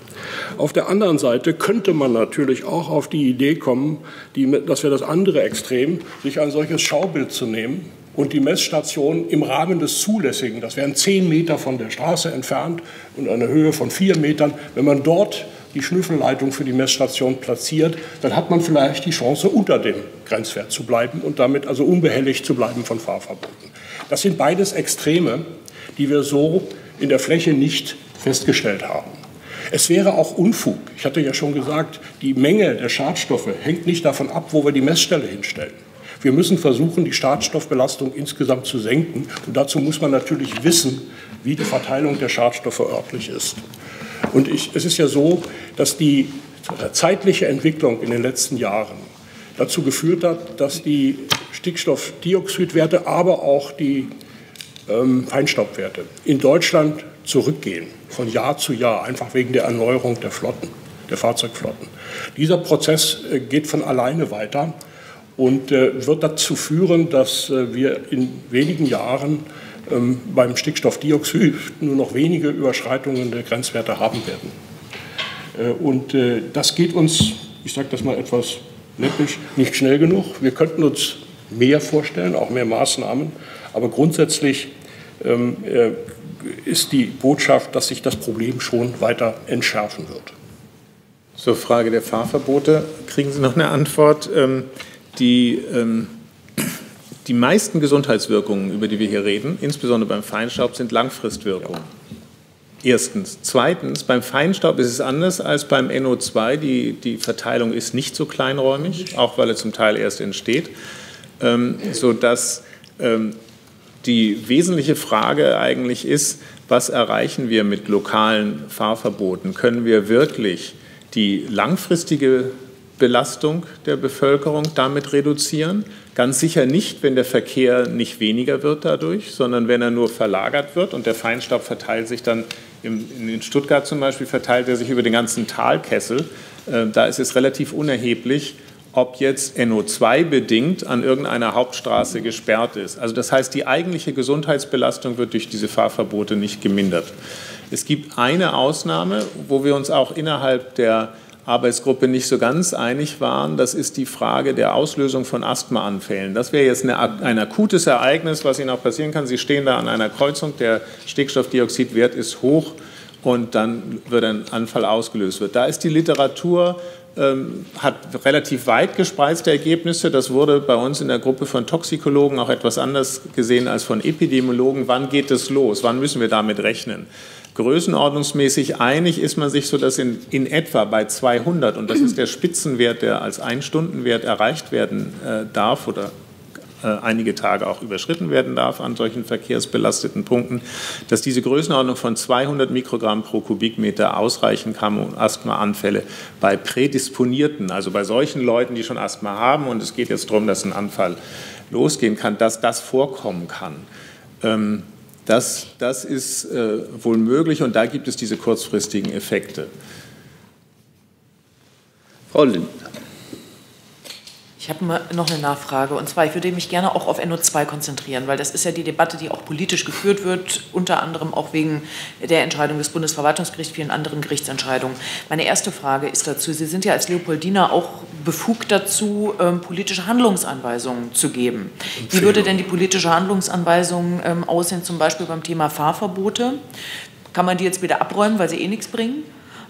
Auf der anderen Seite könnte man natürlich auch auf die Idee kommen, die, das wäre das andere Extrem, sich ein solches Schaubild zu nehmen und die Messstation im Rahmen des Zulässigen, das wären zehn Meter von der Straße entfernt und eine Höhe von vier Metern, wenn man dort die Schnüffelleitung für die Messstation platziert, dann hat man vielleicht die Chance, unter dem Grenzwert zu bleiben und damit also unbehelligt zu bleiben von Fahrverboten. Das sind beides Extreme, die wir so in der Fläche nicht festgestellt haben. Es wäre auch Unfug. Ich hatte ja schon gesagt, die Menge der Schadstoffe hängt nicht davon ab, wo wir die Messstelle hinstellen. Wir müssen versuchen, die Schadstoffbelastung insgesamt zu senken. Und dazu muss man natürlich wissen, wie die Verteilung der Schadstoffe örtlich ist. Und ich, es ist ja so, dass die zeitliche Entwicklung in den letzten Jahren dazu geführt hat, dass die Stickstoffdioxidwerte, aber auch die ähm, Feinstaubwerte in Deutschland zurückgehen, von Jahr zu Jahr, einfach wegen der Erneuerung der Flotten, der Fahrzeugflotten. Dieser Prozess äh, geht von alleine weiter und äh, wird dazu führen, dass äh, wir in wenigen Jahren ähm, beim Stickstoffdioxid nur noch wenige Überschreitungen der Grenzwerte haben werden. Äh, und äh, das geht uns, ich sage das mal etwas läppisch, nicht schnell genug. Wir könnten uns mehr vorstellen, auch mehr Maßnahmen. Aber grundsätzlich ähm, äh, ist die Botschaft, dass sich das Problem schon weiter entschärfen wird. Zur Frage der Fahrverbote kriegen Sie noch eine Antwort. Ähm, die die meisten Gesundheitswirkungen, über die wir hier reden, insbesondere beim Feinstaub, sind Langfristwirkungen. Erstens. Zweitens, beim Feinstaub ist es anders als beim NO2. Die, die Verteilung ist nicht so kleinräumig, auch weil er zum Teil erst entsteht, ähm, sodass ähm, die wesentliche Frage eigentlich ist, was erreichen wir mit lokalen Fahrverboten? Können wir wirklich die langfristige Belastung der Bevölkerung damit reduzieren? Ganz sicher nicht, wenn der Verkehr nicht weniger wird dadurch, sondern wenn er nur verlagert wird und der Feinstaub verteilt sich dann, in Stuttgart zum Beispiel, verteilt er sich über den ganzen Talkessel. Äh, da ist es relativ unerheblich, ob jetzt NO2 bedingt an irgendeiner Hauptstraße gesperrt ist. Also das heißt, die eigentliche Gesundheitsbelastung wird durch diese Fahrverbote nicht gemindert. Es gibt eine Ausnahme, wo wir uns auch innerhalb der Arbeitsgruppe nicht so ganz einig waren, das ist die Frage der Auslösung von Asthmaanfällen. Das wäre jetzt eine, ein akutes Ereignis, was Ihnen auch passieren kann. Sie stehen da an einer Kreuzung, der Stickstoffdioxidwert ist hoch und dann wird ein Anfall ausgelöst. Da ist die Literatur ähm, hat relativ weit gespreizte Ergebnisse. Das wurde bei uns in der Gruppe von Toxikologen auch etwas anders gesehen als von Epidemiologen. Wann geht es los? Wann müssen wir damit rechnen? Größenordnungsmäßig einig ist man sich so, dass in, in etwa bei 200, und das ist der Spitzenwert, der als Einstundenwert erreicht werden äh, darf oder äh, einige Tage auch überschritten werden darf an solchen verkehrsbelasteten Punkten, dass diese Größenordnung von 200 Mikrogramm pro Kubikmeter ausreichen kann, um Asthmaanfälle bei Prädisponierten, also bei solchen Leuten, die schon Asthma haben, und es geht jetzt darum, dass ein Anfall losgehen kann, dass das vorkommen kann. Ähm, das, das ist äh, wohl möglich und da gibt es diese kurzfristigen Effekte. Frau Lindner. Ich habe noch eine Nachfrage und zwar, ich würde mich gerne auch auf NO2 konzentrieren, weil das ist ja die Debatte, die auch politisch geführt wird, unter anderem auch wegen der Entscheidung des Bundesverwaltungsgerichts, vielen anderen Gerichtsentscheidungen. Meine erste Frage ist dazu, Sie sind ja als Leopoldiner auch befugt dazu, ähm, politische Handlungsanweisungen zu geben. Wie würde denn die politische Handlungsanweisung ähm, aussehen, zum Beispiel beim Thema Fahrverbote? Kann man die jetzt wieder abräumen, weil sie eh nichts bringen?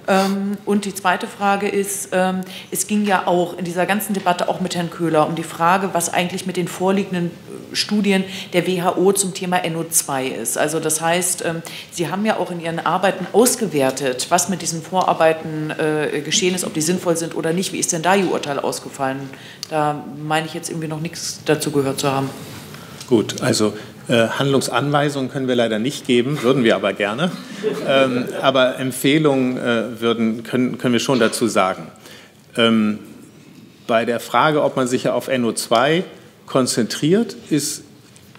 Ähm, und die zweite Frage ist, ähm, es ging ja auch in dieser ganzen Debatte auch mit Herrn Köhler um die Frage, was eigentlich mit den vorliegenden äh, Studien der WHO zum Thema NO2 ist. Also das heißt, ähm, Sie haben ja auch in Ihren Arbeiten ausgewertet, was mit diesen Vorarbeiten äh, geschehen ist, ob die sinnvoll sind oder nicht. Wie ist denn da Ihr Urteil ausgefallen? Da meine ich jetzt irgendwie noch nichts dazu gehört zu haben. Gut, also Handlungsanweisungen können wir leider nicht geben, würden wir aber gerne. Ähm, aber Empfehlungen äh, würden, können, können wir schon dazu sagen. Ähm, bei der Frage, ob man sich auf NO2 konzentriert, ist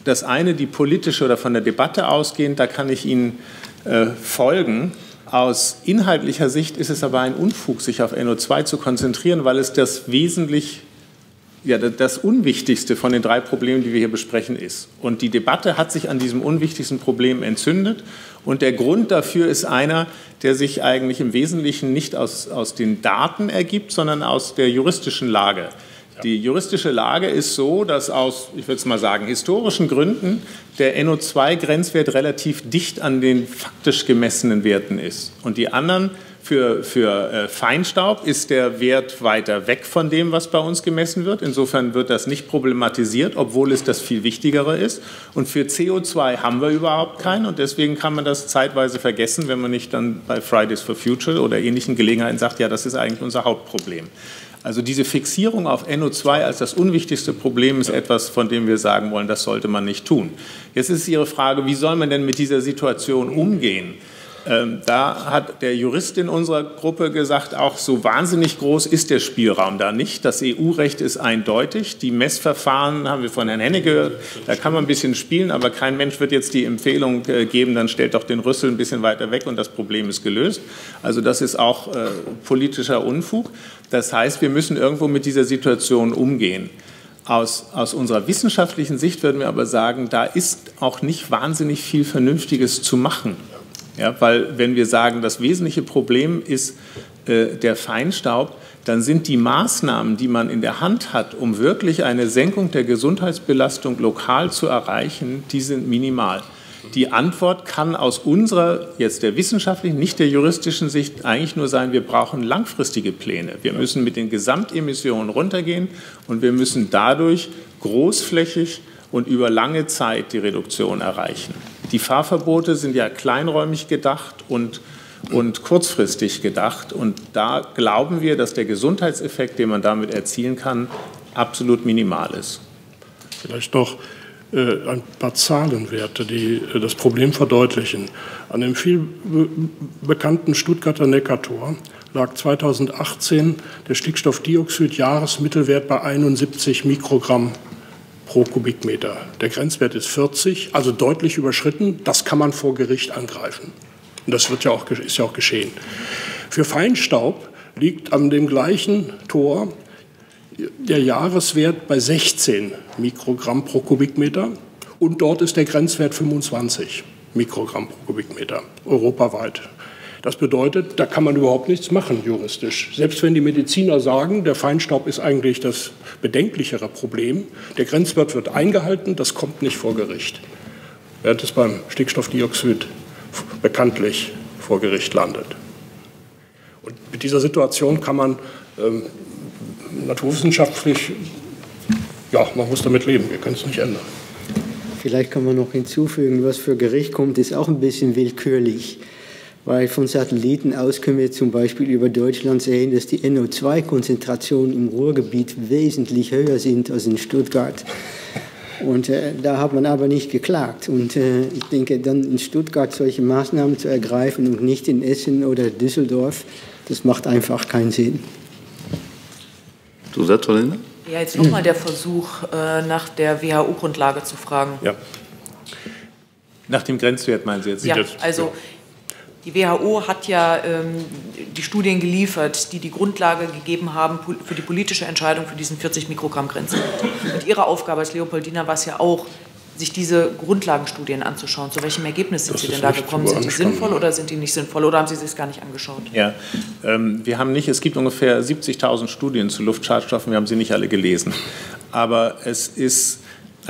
das eine die politische oder von der Debatte ausgehend, da kann ich Ihnen äh, folgen. Aus inhaltlicher Sicht ist es aber ein Unfug, sich auf NO2 zu konzentrieren, weil es das wesentlich ja, das Unwichtigste von den drei Problemen, die wir hier besprechen, ist. Und die Debatte hat sich an diesem unwichtigsten Problem entzündet. Und der Grund dafür ist einer, der sich eigentlich im Wesentlichen nicht aus, aus den Daten ergibt, sondern aus der juristischen Lage. Die juristische Lage ist so, dass aus, ich würde es mal sagen, historischen Gründen der NO2-Grenzwert relativ dicht an den faktisch gemessenen Werten ist. Und die anderen für, für äh, Feinstaub ist der Wert weiter weg von dem, was bei uns gemessen wird. Insofern wird das nicht problematisiert, obwohl es das viel Wichtigere ist. Und für CO2 haben wir überhaupt keinen. Und deswegen kann man das zeitweise vergessen, wenn man nicht dann bei Fridays for Future oder ähnlichen Gelegenheiten sagt, ja, das ist eigentlich unser Hauptproblem. Also diese Fixierung auf NO2 als das unwichtigste Problem ist etwas, von dem wir sagen wollen, das sollte man nicht tun. Jetzt ist Ihre Frage, wie soll man denn mit dieser Situation umgehen? Ähm, da hat der Jurist in unserer Gruppe gesagt, auch so wahnsinnig groß ist der Spielraum da nicht. Das EU-Recht ist eindeutig. Die Messverfahren haben wir von Herrn Henne gehört. Da kann man ein bisschen spielen, aber kein Mensch wird jetzt die Empfehlung äh, geben, dann stellt doch den Rüssel ein bisschen weiter weg und das Problem ist gelöst. Also das ist auch äh, politischer Unfug. Das heißt, wir müssen irgendwo mit dieser Situation umgehen. Aus, aus, unserer wissenschaftlichen Sicht würden wir aber sagen, da ist auch nicht wahnsinnig viel Vernünftiges zu machen. Ja, weil wenn wir sagen, das wesentliche Problem ist äh, der Feinstaub, dann sind die Maßnahmen, die man in der Hand hat, um wirklich eine Senkung der Gesundheitsbelastung lokal zu erreichen, die sind minimal. Die Antwort kann aus unserer, jetzt der wissenschaftlichen, nicht der juristischen Sicht eigentlich nur sein, wir brauchen langfristige Pläne. Wir müssen mit den Gesamtemissionen runtergehen und wir müssen dadurch großflächig und über lange Zeit die Reduktion erreichen. Die Fahrverbote sind ja kleinräumig gedacht und, und kurzfristig gedacht. Und da glauben wir, dass der Gesundheitseffekt, den man damit erzielen kann, absolut minimal ist. Vielleicht noch äh, ein paar Zahlenwerte, die äh, das Problem verdeutlichen. An dem viel bekannten Stuttgarter Neckartor lag 2018 der Stickstoffdioxid-Jahresmittelwert bei 71 Mikrogramm pro Kubikmeter. Der Grenzwert ist 40, also deutlich überschritten. Das kann man vor Gericht angreifen. Und das wird ja auch, ist ja auch geschehen. Für Feinstaub liegt an dem gleichen Tor der Jahreswert bei 16 Mikrogramm pro Kubikmeter und dort ist der Grenzwert 25 Mikrogramm pro Kubikmeter europaweit. Das bedeutet, da kann man überhaupt nichts machen juristisch. Selbst wenn die Mediziner sagen, der Feinstaub ist eigentlich das bedenklichere Problem, der Grenzwert wird eingehalten, das kommt nicht vor Gericht. Während es beim Stickstoffdioxid bekanntlich vor Gericht landet. Und mit dieser Situation kann man ähm, naturwissenschaftlich, ja, man muss damit leben, wir können es nicht ändern. Vielleicht kann man noch hinzufügen, was für Gericht kommt, ist auch ein bisschen willkürlich. Weil von Satelliten aus können wir zum Beispiel über Deutschland sehen, dass die NO2-Konzentrationen im Ruhrgebiet wesentlich höher sind als in Stuttgart. Und äh, da hat man aber nicht geklagt. Und äh, ich denke, dann in Stuttgart solche Maßnahmen zu ergreifen und nicht in Essen oder Düsseldorf, das macht einfach keinen Sinn. Zusatz, Frau Lindner? Ja, jetzt nochmal der Versuch, äh, nach der WHO-Grundlage zu fragen. Ja. Nach dem Grenzwert meinen Sie jetzt? Ja, also die WHO hat ja ähm, die Studien geliefert, die die Grundlage gegeben haben für die politische Entscheidung für diesen 40 Mikrogramm Grenzwert. Und Ihre Aufgabe als Leopoldina war es ja auch, sich diese Grundlagenstudien anzuschauen. Zu welchem Ergebnis sind das Sie denn da gekommen? Sind die sinnvoll oder sind die nicht sinnvoll oder haben Sie sich gar nicht angeschaut? Ja, ähm, wir haben nicht, es gibt ungefähr 70.000 Studien zu Luftschadstoffen, wir haben sie nicht alle gelesen. Aber es ist,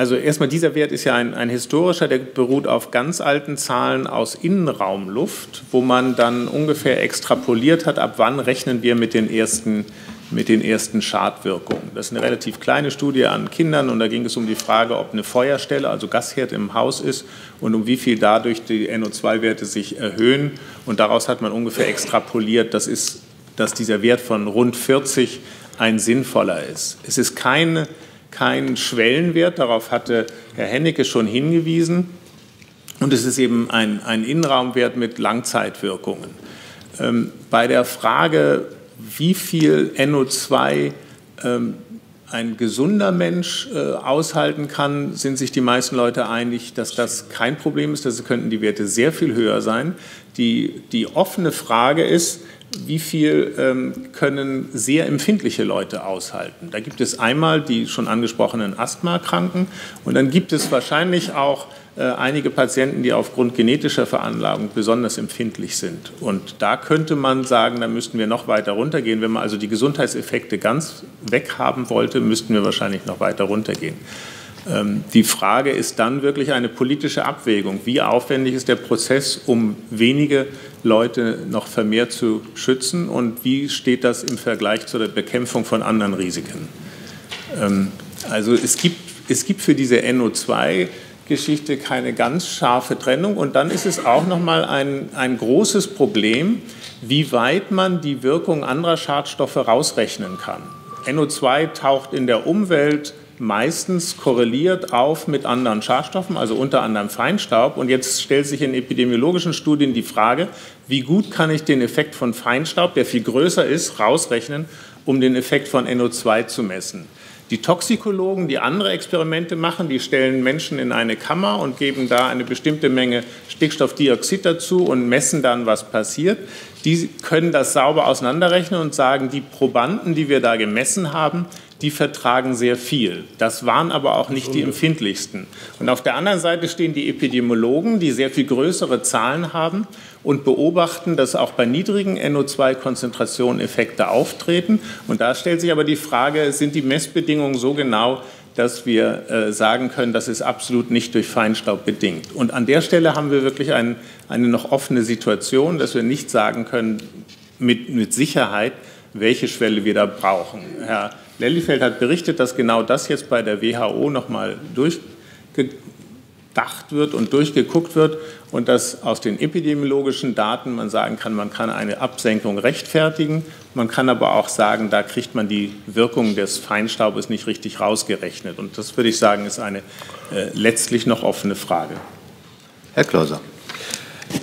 also erstmal dieser Wert ist ja ein, ein historischer, der beruht auf ganz alten Zahlen aus Innenraumluft, wo man dann ungefähr extrapoliert hat, ab wann rechnen wir mit den ersten mit den ersten Schadwirkungen. Das ist eine relativ kleine Studie an Kindern und da ging es um die Frage, ob eine Feuerstelle, also Gasherd im Haus ist und um wie viel dadurch die NO2-Werte sich erhöhen. Und daraus hat man ungefähr extrapoliert, das ist, dass dieser Wert von rund 40 ein sinnvoller ist. Es ist kein, kein Schwellenwert, darauf hatte Herr Hennecke schon hingewiesen. Und es ist eben ein, ein Innenraumwert mit Langzeitwirkungen. Ähm, bei der Frage, wie viel NO2 ähm, ein gesunder Mensch äh, aushalten kann, sind sich die meisten Leute einig, dass das kein Problem ist. Das könnten die Werte sehr viel höher sein. Die, die offene Frage ist, wie viel ähm, können sehr empfindliche Leute aushalten. Da gibt es einmal die schon angesprochenen Asthmakranken und dann gibt es wahrscheinlich auch äh, einige Patienten, die aufgrund genetischer Veranlagung besonders empfindlich sind. Und da könnte man sagen, da müssten wir noch weiter runtergehen. Wenn man also die Gesundheitseffekte ganz weghaben wollte, müssten wir wahrscheinlich noch weiter runtergehen. Ähm, die Frage ist dann wirklich eine politische Abwägung. Wie aufwendig ist der Prozess, um wenige Leute noch vermehrt zu schützen und wie steht das im Vergleich zu der Bekämpfung von anderen Risiken? Ähm, also es gibt, es gibt für diese NO2 Geschichte keine ganz scharfe Trennung. Und dann ist es auch nochmal ein, ein großes Problem, wie weit man die Wirkung anderer Schadstoffe rausrechnen kann. NO2 taucht in der Umwelt meistens korreliert auf mit anderen Schadstoffen, also unter anderem Feinstaub. Und jetzt stellt sich in epidemiologischen Studien die Frage, wie gut kann ich den Effekt von Feinstaub, der viel größer ist, rausrechnen, um den Effekt von NO2 zu messen. Die Toxikologen, die andere Experimente machen, die stellen Menschen in eine Kammer und geben da eine bestimmte Menge Stickstoffdioxid dazu und messen dann, was passiert. Die können das sauber auseinanderrechnen und sagen, die Probanden, die wir da gemessen haben, die vertragen sehr viel. Das waren aber auch nicht die empfindlichsten. Und auf der anderen Seite stehen die Epidemiologen, die sehr viel größere Zahlen haben und beobachten, dass auch bei niedrigen NO2-Konzentrationen Effekte auftreten. Und da stellt sich aber die Frage, sind die Messbedingungen so genau, dass wir äh, sagen können, das ist absolut nicht durch Feinstaub bedingt. Und an der Stelle haben wir wirklich ein, eine noch offene Situation, dass wir nicht sagen können mit, mit Sicherheit, welche Schwelle wir da brauchen. Herr Lellifeld hat berichtet, dass genau das jetzt bei der WHO nochmal durchgedacht wird und durchgeguckt wird und dass aus den epidemiologischen Daten man sagen kann, man kann eine Absenkung rechtfertigen. Man kann aber auch sagen, da kriegt man die Wirkung des Feinstaubes nicht richtig rausgerechnet. Und das würde ich sagen, ist eine äh, letztlich noch offene Frage. Herr Klauser.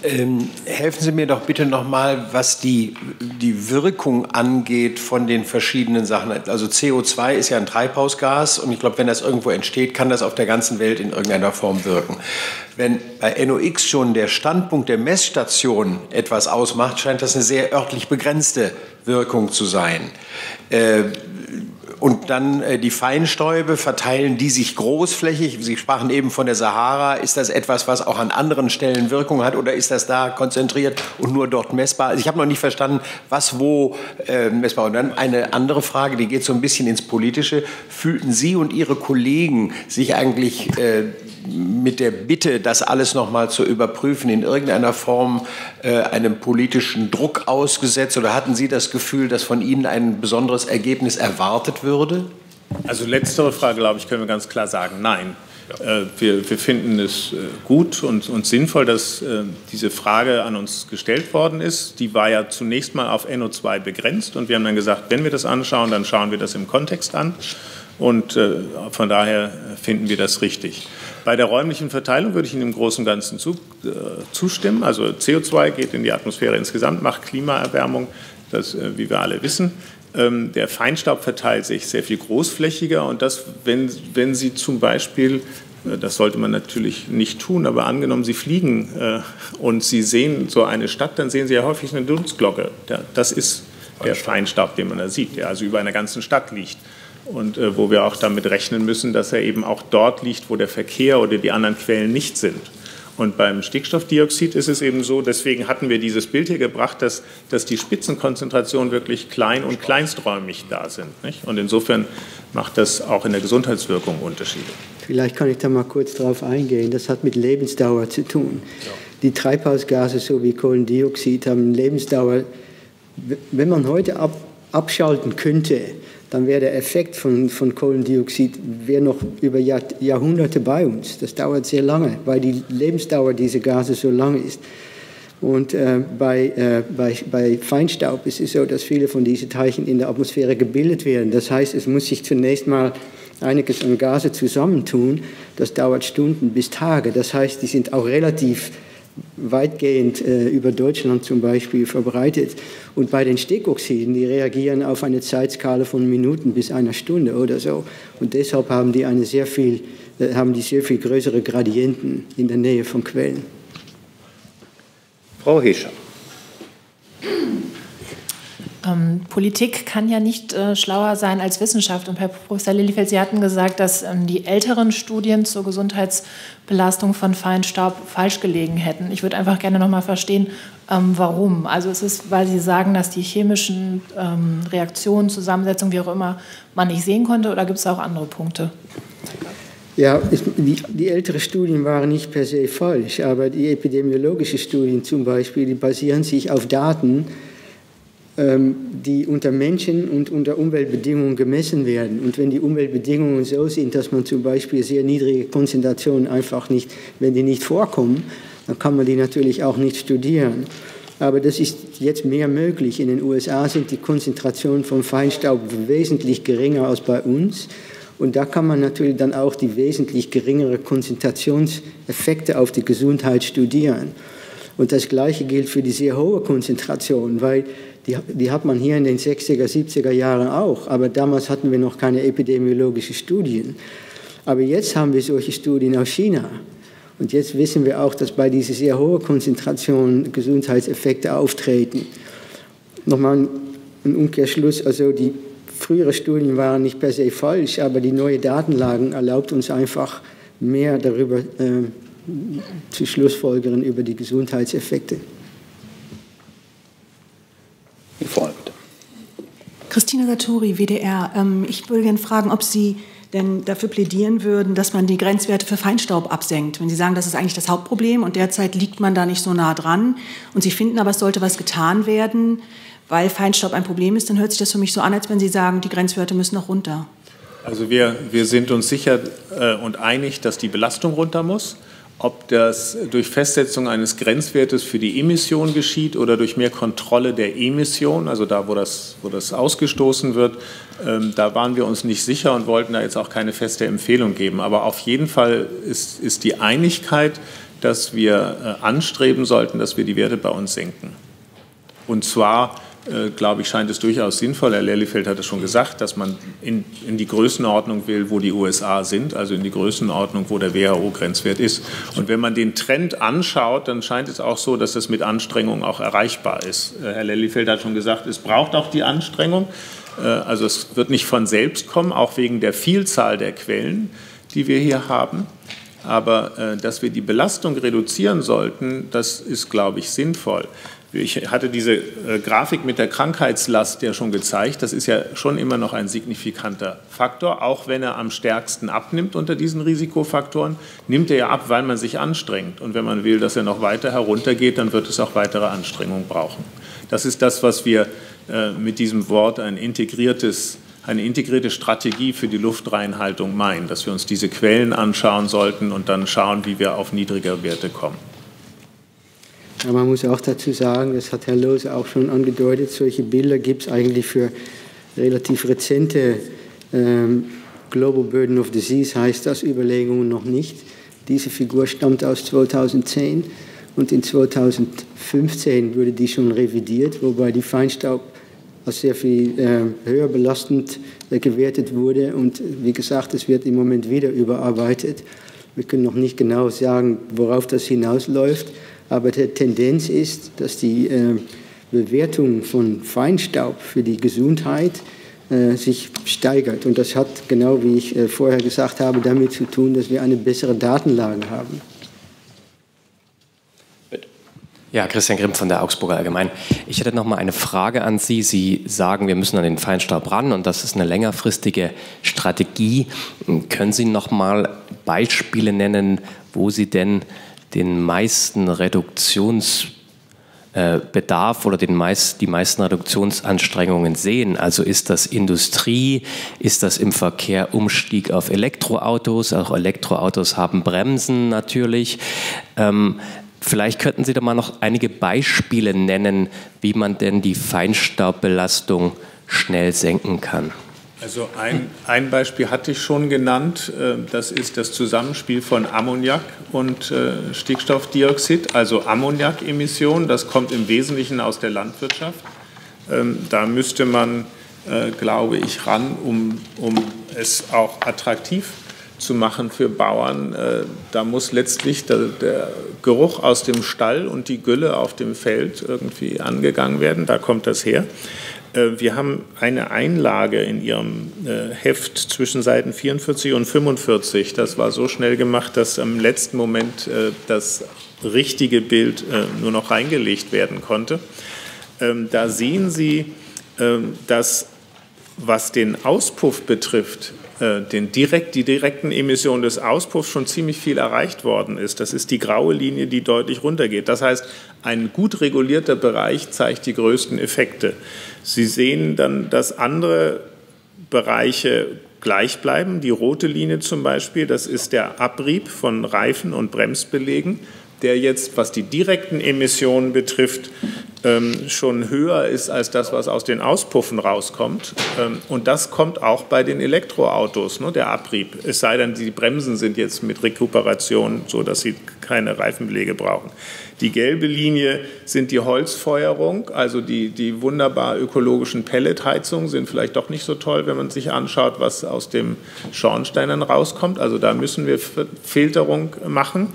Ähm, helfen Sie mir doch bitte nochmal, was die, die Wirkung angeht von den verschiedenen Sachen. Also CO2 ist ja ein Treibhausgas und ich glaube, wenn das irgendwo entsteht, kann das auf der ganzen Welt in irgendeiner Form wirken. Wenn bei NOx schon der Standpunkt der Messstation etwas ausmacht, scheint das eine sehr örtlich begrenzte Wirkung zu sein. Äh, und dann äh, die Feinstäube, verteilen die sich großflächig? Sie sprachen eben von der Sahara. Ist das etwas, was auch an anderen Stellen Wirkung hat oder ist das da konzentriert und nur dort messbar? Also ich habe noch nicht verstanden, was wo äh, messbar. Und dann eine andere Frage, die geht so ein bisschen ins Politische. Fühlten Sie und Ihre Kollegen sich eigentlich äh, mit der Bitte, das alles noch mal zu überprüfen, in irgendeiner Form äh, einem politischen Druck ausgesetzt? Oder hatten Sie das Gefühl, dass von Ihnen ein besonderes Ergebnis erwartet würde? Also letztere Frage, glaube ich, können wir ganz klar sagen, nein. Ja. Äh, wir, wir, finden es äh, gut und, und, sinnvoll, dass äh, diese Frage an uns gestellt worden ist. Die war ja zunächst mal auf NO2 begrenzt und wir haben dann gesagt, wenn wir das anschauen, dann schauen wir das im Kontext an und von daher finden wir das richtig. Bei der räumlichen Verteilung würde ich Ihnen im Großen und Ganzen zu, äh, zustimmen. Also CO2 geht in die Atmosphäre insgesamt, macht Klimaerwärmung, das, äh, wie wir alle wissen. Ähm, der Feinstaub verteilt sich sehr viel großflächiger und das, wenn, wenn Sie zum Beispiel äh, das sollte man natürlich nicht tun, aber angenommen, Sie fliegen äh, und Sie sehen so eine Stadt, dann sehen Sie ja häufig eine Dunstglocke. Das ist der Feinstaub, den man da sieht, der also über einer ganzen Stadt liegt und äh, wo wir auch damit rechnen müssen, dass er eben auch dort liegt, wo der Verkehr oder die anderen Quellen nicht sind. Und beim Stickstoffdioxid ist es eben so, deswegen hatten wir dieses Bild hier gebracht, dass, dass die Spitzenkonzentrationen wirklich klein und kleinsträumig da sind. Nicht? Und insofern macht das auch in der Gesundheitswirkung Unterschiede. Vielleicht kann ich da mal kurz darauf eingehen. Das hat mit Lebensdauer zu tun. Ja. Die Treibhausgase so wie Kohlendioxid haben Lebensdauer. Wenn man heute ab, abschalten könnte, dann wäre der Effekt von, von Kohlendioxid noch über Jahr, Jahrhunderte bei uns. Das dauert sehr lange, weil die Lebensdauer dieser Gase so lang ist. Und äh, bei, äh, bei, bei Feinstaub ist es so, dass viele von diesen Teilchen in der Atmosphäre gebildet werden. Das heißt, es muss sich zunächst mal einiges an Gase zusammentun. Das dauert Stunden bis Tage. Das heißt, die sind auch relativ weitgehend äh, über Deutschland zum Beispiel verbreitet. Und bei den Stickoxiden, die reagieren auf eine Zeitskala von Minuten bis einer Stunde oder so. Und deshalb haben die, eine sehr viel, äh, haben die sehr viel größere Gradienten in der Nähe von Quellen. Frau Hescher. Ähm, Politik kann ja nicht äh, schlauer sein als Wissenschaft. Und Herr Professor Lillifeld, Sie hatten gesagt, dass ähm, die älteren Studien zur Gesundheitsbelastung von Feinstaub falsch gelegen hätten. Ich würde einfach gerne noch mal verstehen, ähm, warum. Also ist es, weil Sie sagen, dass die chemischen ähm, Reaktionen, Zusammensetzungen, wie auch immer, man nicht sehen konnte, oder gibt es auch andere Punkte? Ja, die, die älteren Studien waren nicht per se falsch, aber die epidemiologischen Studien zum Beispiel, die basieren sich auf Daten, die unter Menschen und unter Umweltbedingungen gemessen werden. Und wenn die Umweltbedingungen so sind, dass man zum Beispiel sehr niedrige Konzentrationen einfach nicht, wenn die nicht vorkommen, dann kann man die natürlich auch nicht studieren. Aber das ist jetzt mehr möglich. In den USA sind die Konzentrationen von Feinstaub wesentlich geringer als bei uns. Und da kann man natürlich dann auch die wesentlich geringere Konzentrationseffekte auf die Gesundheit studieren. Und das Gleiche gilt für die sehr hohe Konzentration, weil die, die hat man hier in den 60er, 70er Jahren auch, aber damals hatten wir noch keine epidemiologischen Studien. Aber jetzt haben wir solche Studien aus China. Und jetzt wissen wir auch, dass bei dieser sehr hohen Konzentration Gesundheitseffekte auftreten. Nochmal ein Umkehrschluss, also die früheren Studien waren nicht per se falsch, aber die neue Datenlagen erlaubt uns einfach mehr darüber äh, zu schlussfolgern über die Gesundheitseffekte. Vorne bitte. Christina Sartori, WDR. Ähm, ich würde gerne fragen, ob Sie denn dafür plädieren würden, dass man die Grenzwerte für Feinstaub absenkt. Wenn Sie sagen, das ist eigentlich das Hauptproblem und derzeit liegt man da nicht so nah dran und Sie finden aber, es sollte was getan werden, weil Feinstaub ein Problem ist, dann hört sich das für mich so an, als wenn Sie sagen, die Grenzwerte müssen noch runter. Also wir, wir sind uns sicher äh, und einig, dass die Belastung runter muss. Ob das durch Festsetzung eines Grenzwertes für die Emission geschieht oder durch mehr Kontrolle der Emission, also da, wo das, wo das ausgestoßen wird, ähm, da waren wir uns nicht sicher und wollten da jetzt auch keine feste Empfehlung geben. Aber auf jeden Fall ist, ist die Einigkeit, dass wir äh, anstreben sollten, dass wir die Werte bei uns senken. Und zwar glaube ich, scheint es durchaus sinnvoll, Herr Lellifeld hat es schon gesagt, dass man in, in, die Größenordnung will, wo die USA sind, also in die Größenordnung, wo der WHO-Grenzwert ist. Und wenn man den Trend anschaut, dann scheint es auch so, dass das mit Anstrengung auch erreichbar ist. Äh, Herr Lellifeld hat schon gesagt, es braucht auch die Anstrengung. Äh, also es wird nicht von selbst kommen, auch wegen der Vielzahl der Quellen, die wir hier haben. Aber dass wir die Belastung reduzieren sollten, das ist, glaube ich, sinnvoll. Ich hatte diese äh, Grafik mit der Krankheitslast ja schon gezeigt. Das ist ja schon immer noch ein signifikanter Faktor, auch wenn er am stärksten abnimmt unter diesen Risikofaktoren, nimmt er ja ab, weil man sich anstrengt. Und wenn man will, dass er noch weiter heruntergeht, dann wird es auch weitere Anstrengungen brauchen. Das ist das, was wir äh, mit diesem Wort ein integriertes eine integrierte Strategie für die Luftreinhaltung meinen, dass wir uns diese Quellen anschauen sollten und dann schauen, wie wir auf niedrigere Werte kommen. Man muss auch dazu sagen, das hat Herr Lose auch schon angedeutet, solche Bilder gibt es eigentlich für relativ rezente ähm, Global Burden of Disease, heißt das, Überlegungen noch nicht. Diese Figur stammt aus 2010 und in 2015 wurde die schon revidiert, wobei die Feinstaub als sehr viel äh, höher belastend äh, gewertet wurde. Und wie gesagt, es wird im Moment wieder überarbeitet. Wir können noch nicht genau sagen, worauf das hinausläuft. Aber die Tendenz ist, dass die äh, Bewertung von Feinstaub für die Gesundheit äh, sich steigert. Und das hat, genau wie ich äh, vorher gesagt habe, damit zu tun, dass wir eine bessere Datenlage haben. Ja, Christian Grimm von der Augsburger Allgemein. Ich hätte noch mal eine Frage an Sie. Sie sagen, wir müssen an den Feinstaub ran und das ist eine längerfristige Strategie. Können Sie noch mal Beispiele nennen, wo Sie denn den meisten Reduktionsbedarf oder den meist, die meisten Reduktionsanstrengungen sehen. Also ist das Industrie, ist das im Verkehr Umstieg auf Elektroautos, auch Elektroautos haben Bremsen natürlich. Ähm, vielleicht könnten Sie da mal noch einige Beispiele nennen, wie man denn die Feinstaubbelastung schnell senken kann. Also ein, ein Beispiel hatte ich schon genannt, äh, das ist das Zusammenspiel von Ammoniak und äh, Stickstoffdioxid, also Ammoniakemissionen, das kommt im Wesentlichen aus der Landwirtschaft. Ähm, da müsste man, äh, glaube ich, ran, um, um es auch attraktiv zu machen für Bauern. Da muss letztlich der, der Geruch aus dem Stall und die Gülle auf dem Feld irgendwie angegangen werden, da kommt das her. Äh, wir haben eine Einlage in Ihrem äh, Heft zwischen Seiten 44 und 45. Das war so schnell gemacht, dass am letzten Moment äh, das richtige Bild nur noch reingelegt werden konnte. Ähm, da sehen Sie, ähm, dass was den Auspuff betrifft, den direkt, die direkten Emissionen des Auspuffs schon ziemlich viel erreicht worden ist. Das ist die graue Linie, die deutlich runtergeht. Das heißt, ein gut regulierter Bereich zeigt die größten Effekte. Sie sehen dann, dass andere Bereiche gleich bleiben. Die rote Linie zum Beispiel, das ist der Abrieb von Reifen und Bremsbelegen, der jetzt, was die direkten Emissionen betrifft, ähm, schon höher ist als das, was aus den Auspuffen rauskommt. Ähm, und das kommt auch bei den Elektroautos, ne, der Abrieb. Es sei denn, die Bremsen sind jetzt mit Rekuperation so, dass sie keine Reifenbelege brauchen. Die gelbe Linie sind die Holzfeuerung, also die, die wunderbar ökologischen Pelletheizungen sind vielleicht doch nicht so toll, wenn man sich anschaut, was aus dem Schornsteinen rauskommt. Also da müssen wir Filterung machen.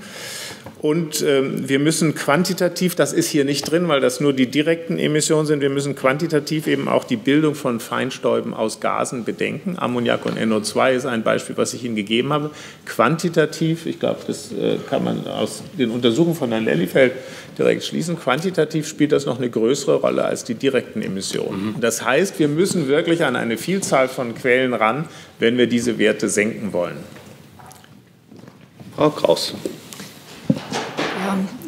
Und ähm, wir müssen quantitativ, das ist hier nicht drin, weil das nur die direkten Emissionen sind, wir müssen quantitativ eben auch die Bildung von Feinstäuben aus Gasen bedenken. Ammoniak und NO2 ist ein Beispiel, was ich Ihnen gegeben habe. Quantitativ, ich glaube, das äh, kann man aus den Untersuchungen von Herrn Lellifeld direkt schließen, quantitativ spielt das noch eine größere Rolle als die direkten Emissionen. Mhm. Das heißt, wir müssen wirklich an eine Vielzahl von Quellen ran, wenn wir diese Werte senken wollen. Frau Kraus.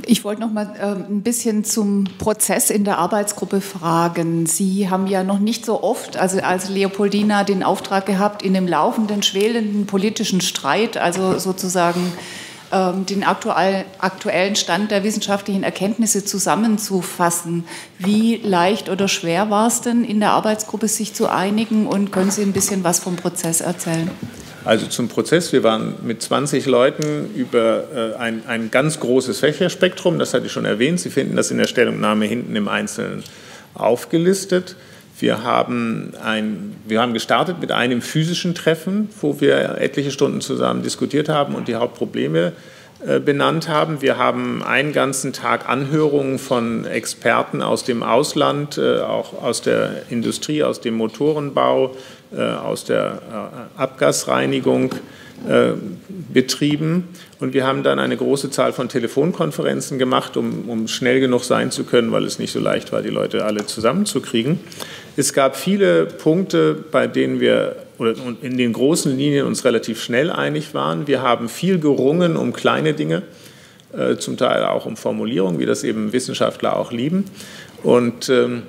Ich wollte noch mal äh, ein bisschen zum Prozess in der Arbeitsgruppe fragen. Sie haben ja noch nicht so oft, also als Leopoldina, den Auftrag gehabt, in dem laufenden, schwelenden politischen Streit, also sozusagen ähm, den aktuell, aktuellen Stand der wissenschaftlichen Erkenntnisse zusammenzufassen. Wie leicht oder schwer war es denn in der Arbeitsgruppe, sich zu einigen? Und können Sie ein bisschen was vom Prozess erzählen? Also zum Prozess, wir waren mit 20 Leuten über äh, ein, ein ganz großes Fächerspektrum, das hatte ich schon erwähnt. Sie finden das in der Stellungnahme hinten im Einzelnen aufgelistet. Wir haben, ein, wir haben gestartet mit einem physischen Treffen, wo wir etliche Stunden zusammen diskutiert haben und die Hauptprobleme äh, benannt haben. Wir haben einen ganzen Tag Anhörungen von Experten aus dem Ausland, äh, auch aus der Industrie, aus dem Motorenbau, aus der Abgasreinigung betrieben. Und wir haben dann eine große Zahl von Telefonkonferenzen gemacht, um, um schnell genug sein zu können, weil es nicht so leicht war, die Leute alle zusammenzukriegen. Es gab viele Punkte, bei denen wir oder in den großen Linien uns relativ schnell einig waren. Wir haben viel gerungen um kleine Dinge, äh, zum Teil auch um Formulierungen, wie das eben Wissenschaftler auch lieben. Und ähm,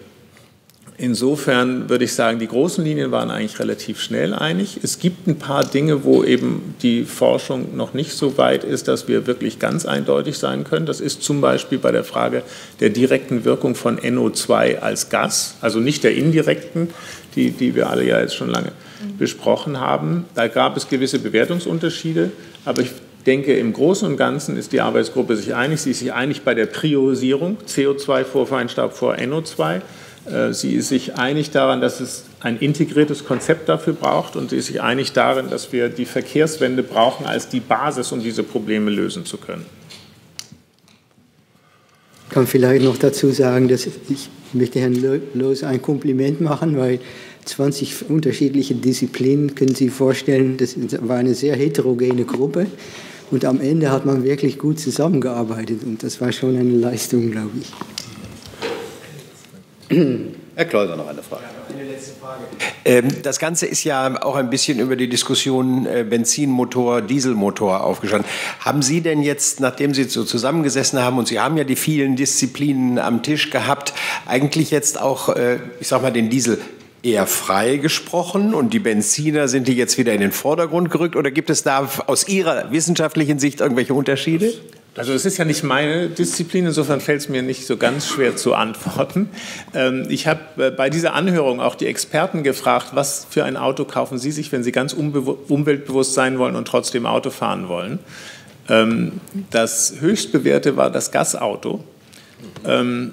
Insofern würde ich sagen, die großen Linien waren eigentlich relativ schnell einig. Es gibt ein paar Dinge, wo eben die Forschung noch nicht so weit ist, dass wir wirklich ganz eindeutig sein können. Das ist zum Beispiel bei der Frage der direkten Wirkung von NO2 als Gas, also nicht der indirekten, die, die wir alle ja jetzt schon lange besprochen haben. Da gab es gewisse Bewertungsunterschiede, aber ich denke, im Großen und Ganzen ist die Arbeitsgruppe sich einig. Sie ist sich einig bei der Priorisierung CO2 vor Feinstaub vor NO2. Äh, sie ist sich einig daran, dass es ein integriertes Konzept dafür braucht und sie ist sich einig darin, dass wir die Verkehrswende brauchen als die Basis, um diese Probleme lösen zu können. Ich kann vielleicht noch dazu sagen, dass ich möchte Herrn Loos ein Kompliment machen, weil 20 unterschiedliche Disziplinen können Sie vorstellen, das war eine sehr heterogene Gruppe. Und am Ende hat man wirklich gut zusammengearbeitet und das war schon eine Leistung, glaube ich. Herr Kleuser, noch eine Frage. Ähm, das Ganze ist ja auch ein bisschen über die Diskussion äh, Benzinmotor, Dieselmotor aufgestanden. Haben Sie denn jetzt, nachdem Sie so zusammengesessen haben und Sie haben ja die vielen Disziplinen am Tisch gehabt, eigentlich jetzt auch, äh, ich sag mal, den Diesel eher frei gesprochen und die Benziner sind die jetzt wieder in den Vordergrund gerückt oder gibt es da aus Ihrer wissenschaftlichen Sicht irgendwelche Unterschiede? Also es ist ja nicht meine Disziplin, insofern fällt es mir nicht so ganz schwer zu antworten. Ähm, ich habe äh, bei dieser Anhörung auch die Experten gefragt, was für ein Auto kaufen Sie sich, wenn Sie ganz umweltbewusst sein wollen und trotzdem Auto fahren wollen. Ähm, das höchstbewährte war das Gasauto. Ähm,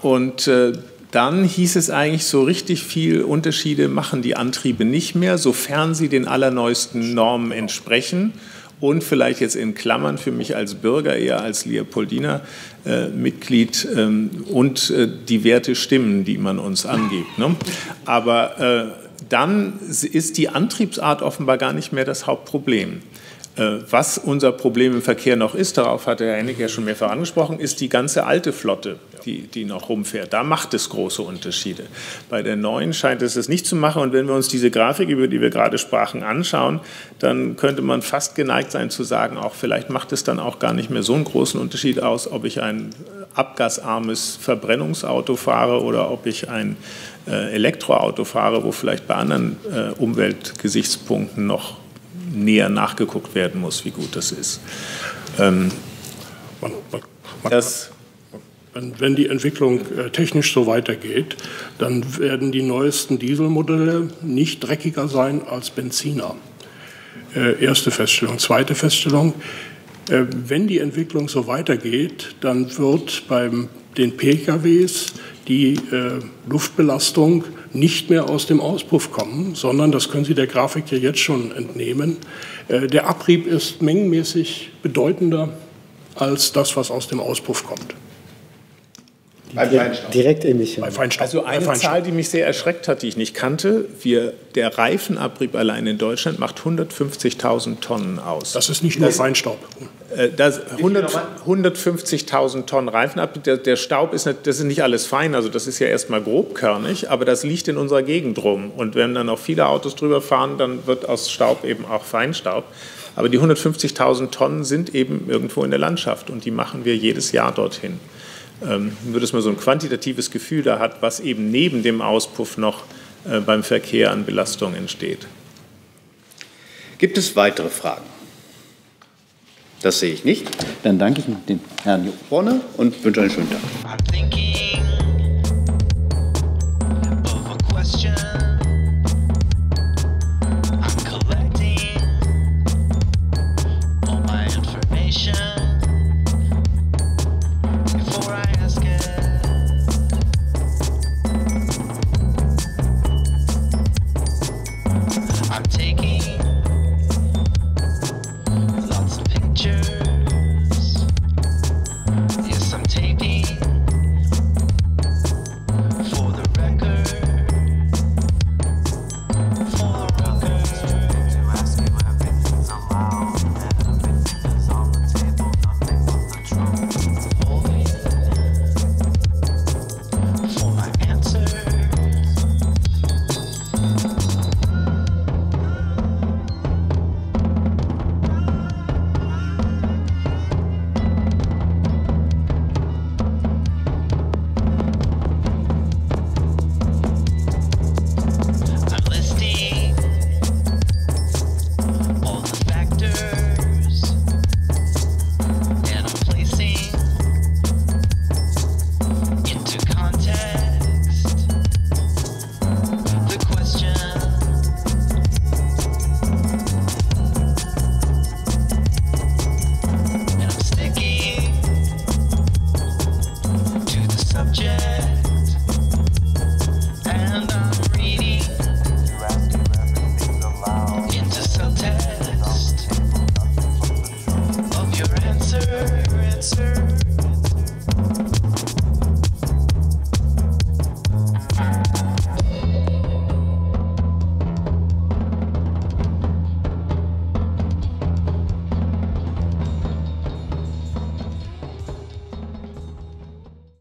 und äh, dann hieß es eigentlich, so richtig viel Unterschiede machen die Antriebe nicht mehr, sofern sie den allerneuesten Normen entsprechen und vielleicht jetzt in Klammern für mich als Bürger, eher als Leopoldiner äh, Mitglied ähm, und äh, die Werte stimmen, die man uns angibt. Ne? Aber äh, dann ist die Antriebsart offenbar gar nicht mehr das Hauptproblem. Äh, was unser Problem im Verkehr noch ist, darauf hat Herr Hennig ja schon mehrfach angesprochen, ist die ganze alte Flotte, die, die noch rumfährt. Da macht es große Unterschiede. Bei der neuen scheint es es nicht zu machen. Und wenn wir uns diese Grafik, über die wir gerade sprachen, anschauen, dann könnte man fast geneigt sein zu sagen, auch vielleicht macht es dann auch gar nicht mehr so einen großen Unterschied aus, ob ich ein abgasarmes Verbrennungsauto fahre oder ob ich ein äh, Elektroauto fahre, wo vielleicht bei anderen äh, Umweltgesichtspunkten noch näher nachgeguckt werden muss, wie gut das ist. Ähm, das wenn, die Entwicklung äh, technisch so weitergeht, dann werden die neuesten Dieselmodelle nicht dreckiger sein als Benziner. Äh, erste Feststellung. Zweite Feststellung, äh, wenn die Entwicklung so weitergeht, dann wird bei den PKWs die äh, Luftbelastung nicht mehr aus dem Auspuff kommen, sondern, das können Sie der Grafik ja jetzt schon entnehmen, äh, der Abrieb ist mengenmäßig bedeutender als das, was aus dem Auspuff kommt. Bei Feinstaub. Direktemission. Bei Feinstaub. Also eine Feinstaub. Zahl, die mich sehr erschreckt hat, die ich nicht kannte, wir, der Reifenabrieb allein in Deutschland macht 150.000 Tonnen aus. Das ist nicht nur das, Feinstaub. 150.000 äh, Tonnen Reifenabrieb. Der, der, Staub ist nicht, das ist nicht alles fein, also das ist ja erstmal grobkörnig, aber das liegt in unserer Gegend rum. Und wenn dann auch viele Autos drüber fahren, dann wird aus Staub eben auch Feinstaub. Aber die 150.000 Tonnen sind eben irgendwo in der Landschaft und die machen wir jedes Jahr dorthin nur dass man so ein quantitatives Gefühl da hat, was eben neben dem Auspuff noch äh, beim Verkehr an Belastung entsteht. Gibt es weitere Fragen? Das sehe ich nicht. Dann danke ich dem Herrn Borne und wünsche einen schönen Tag.